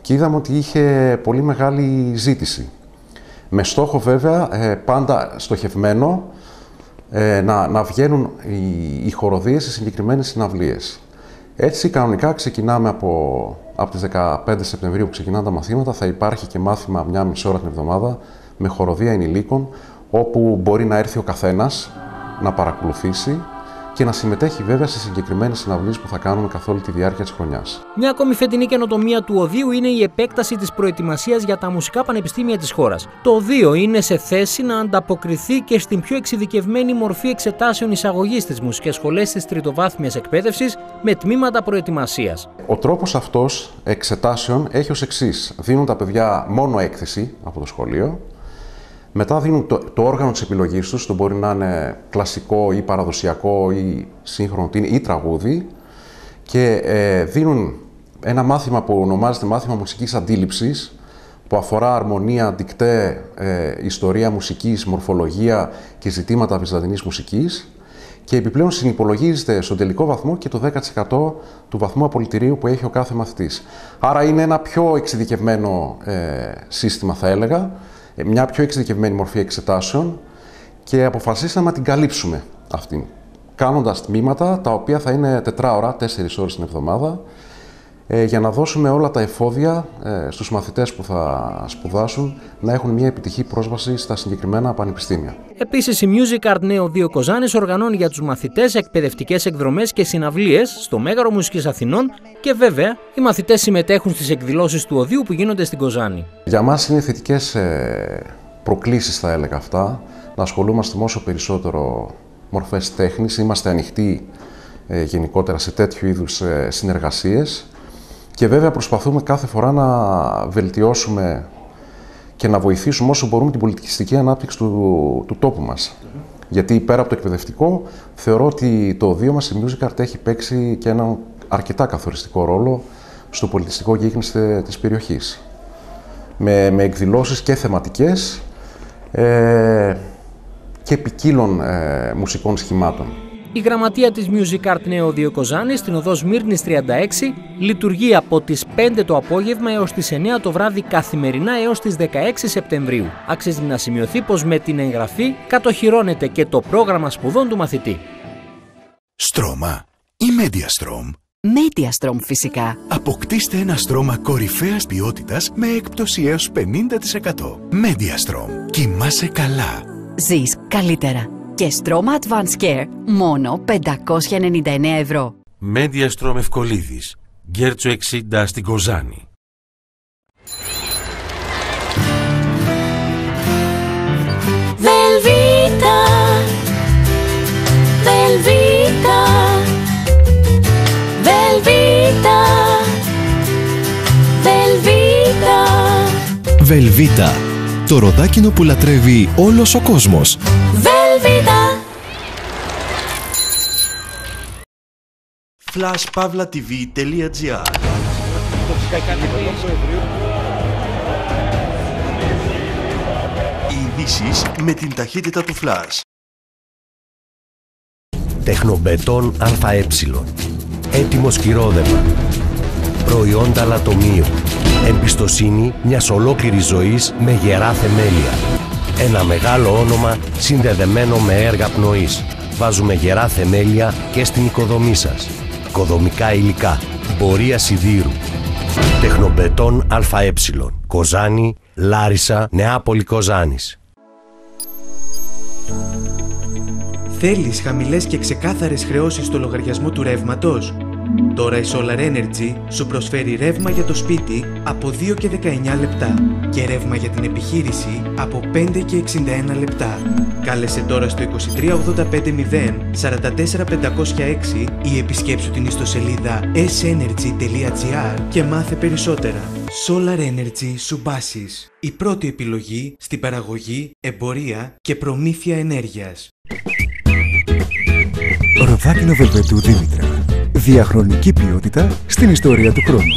και είδαμε ότι είχε πολύ μεγάλη ζήτηση. Με στόχο βέβαια ε, πάντα στοχευμένο ε, να, να βγαίνουν οι, οι χοροδίες σε συγκεκριμένες συναυλίες. Έτσι κανονικά ξεκινάμε από, από τις 15 Σεπτεμβρίου που ξεκινάνε τα μαθήματα, θα υπάρχει και μάθημα μια μισή ώρα την εβδομάδα με χοροδία ενηλίκων, όπου μπορεί να έρθει ο καθένας να παρακολουθήσει και να συμμετέχει βέβαια σε συγκεκριμένες συναυλίες που θα κάνουμε καθ' όλη τη διάρκεια της χρονιάς. Μια ακόμη φετινή καινοτομία του Οδείου είναι η επέκταση της προετοιμασίας για τα μουσικά πανεπιστήμια της χώρας. Το Οδείο είναι σε θέση να ανταποκριθεί και στην πιο εξειδικευμένη μορφή εξετάσεων εισαγωγής στις μουσικές σχολές της τριτοβάθμιας εκπαίδευσης με τμήματα προετοιμασίας. Ο τρόπος αυτός εξετάσεων έχει ως εξής: Δίνουν τα παιδιά μόνο έκθεση από το σχολείο, μετά δίνουν το, το όργανο της επιλογής τους, το μπορεί να είναι κλασικό ή παραδοσιακό ή σύγχρονο ή τραγούδι και ε, δίνουν ένα μάθημα που ονομάζεται μάθημα μουσικής αντίληψης που αφορά αρμονία, δικτέ, ε, ιστορία μουσικής, μορφολογία και ζητήματα βυζαντινής μουσικής και επιπλέον συνυπολογίζεται στον τελικό βαθμό και το 10% του βαθμού απολυτηρίου που έχει ο κάθε μαθητής. Άρα είναι ένα πιο εξειδικευμένο ε, σύστημα θα έλεγα, ε, μια πιο εξειδικευμένη μορφή εξετάσεων και αποφασίσαμε να την καλύψουμε αυτήν. Κάνοντας τμήματα τα οποία θα είναι τετράωρα, τέσσερις ώρες την εβδομάδα, ε, για να δώσουμε όλα τα εφόδια ε, στους μαθητές που θα σπουδάσουν να έχουν μια επιτυχή πρόσβαση στα συγκεκριμένα πανεπιστήμια. Επίσης, η Music Art Νέο 2 Κοζάνης οργανώνει για τους μαθητές εκπαιδευτικές εκδρομές και συναυλίες στο Μέγαρο Μουσικής Αθηνών και βέβαια οι μαθητές συμμετέχουν στις εκδηλώσεις του Οδείου που γίνονται στην Κοζάνη. Για μας είναι θετικές ε, προκλήσεις θα έλεγα αυτά, να ασχολούμαστε όσο περισσότερο μορφές τέχνης, είμαστε ανοιχτοί ε, γενικότερα σε τέτοιου είδους ε, συνεργασίες και βέβαια προσπαθούμε κάθε φορά να βελτιώσουμε και να βοηθήσουμε όσο μπορούμε την πολιτιστική ανάπτυξη του, του τόπου μας. Γιατί πέρα από το εκπαιδευτικό, θεωρώ ότι το δύο μας η Music Art έχει παίξει και έναν αρκετά καθοριστικό ρόλο στο πολιτιστικό γίγνεσθε της περιοχής. Με, με εκδηλώσεις και θεματικές ε, και ποικίλων ε, μουσικών σχημάτων. Η γραμματεία της Music Art Νέο Διοκοζάνη στην οδός Μύρνης 36 λειτουργεί από τις 5 το απόγευμα έως τις 9 το βράδυ καθημερινά έως τις 16 Σεπτεμβρίου. Αξίζει να σημειωθεί πως με την εγγραφή κατοχυρώνεται και το πρόγραμμα σπουδών του μαθητή. Στρώμα ή Mediastrom. Mediastrom φυσικά. Αποκτήστε ένα στρώμα κορυφαίας ποιότητας με έκπτωση έως 50%. Mediastrom. Κοιμάσαι καλά. Ζεις καλύτερα και στρώμα Advanced Care μόνο 599 ευρώ. Mediastrom Ευκολίδης, Γκέρτσο 60 στην Κοζάνη. Velvita Velvita Velvita Velvita Velvita Το ροδάκινο που λατρεύει όλος ο κόσμος. Velvita flashpavlatv.gr Οι ειδήσεις με την ταχύτητα του Flash. Τεχνομπετόν ΑΕ. Έτοιμο σκυρόδεμα. Προϊόντα λατομείου. Εμπιστοσύνη μιας ολόκληρης ζωής με γερά θεμέλια. Ένα μεγάλο όνομα συνδεδεμένο με έργα πνοής. Βάζουμε γερά θεμέλια και στην οικοδομή σας. Οικοδομικά υλικά. Πορεία σιδήρου. Τεχνομπετόν ΑΕ. Κοζάνη, Λάρισα, Νεάπολη Κοζάνης. Θέλεις χαμηλές και ξεκάθαρες χρεώσεις στο λογαριασμό του ρεύματος; Τώρα η Solar Energy σου προσφέρει ρεύμα για το σπίτι από 2 και 19 λεπτά και ρεύμα για την επιχείρηση από 5 και 61 λεπτά. Κάλεσε τώρα στο 23850 44506 ή επισκέψου την ιστοσελίδα senergy.gr και μάθε περισσότερα. Solar Energy Subasis. Η πρώτη επιλογή στην παραγωγή, εμπορία και προμήθεια ενέργειας. Ροδάκινο Βελβετού Δήμητρα. Διαχρονική ποιότητα στην ιστορία του χρόνου.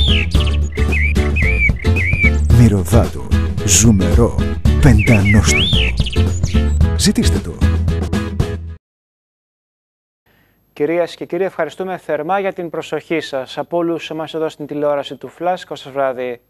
Μυρωδάτο. Ζουμερό. Πεντανόστιμο. Ζητήστε το. Κυρίες και κύριοι, ευχαριστούμε θερμά για την προσοχή σας. Από όλους εμάς εδώ στην τηλεόραση του Flash, καλό σας βράδυ.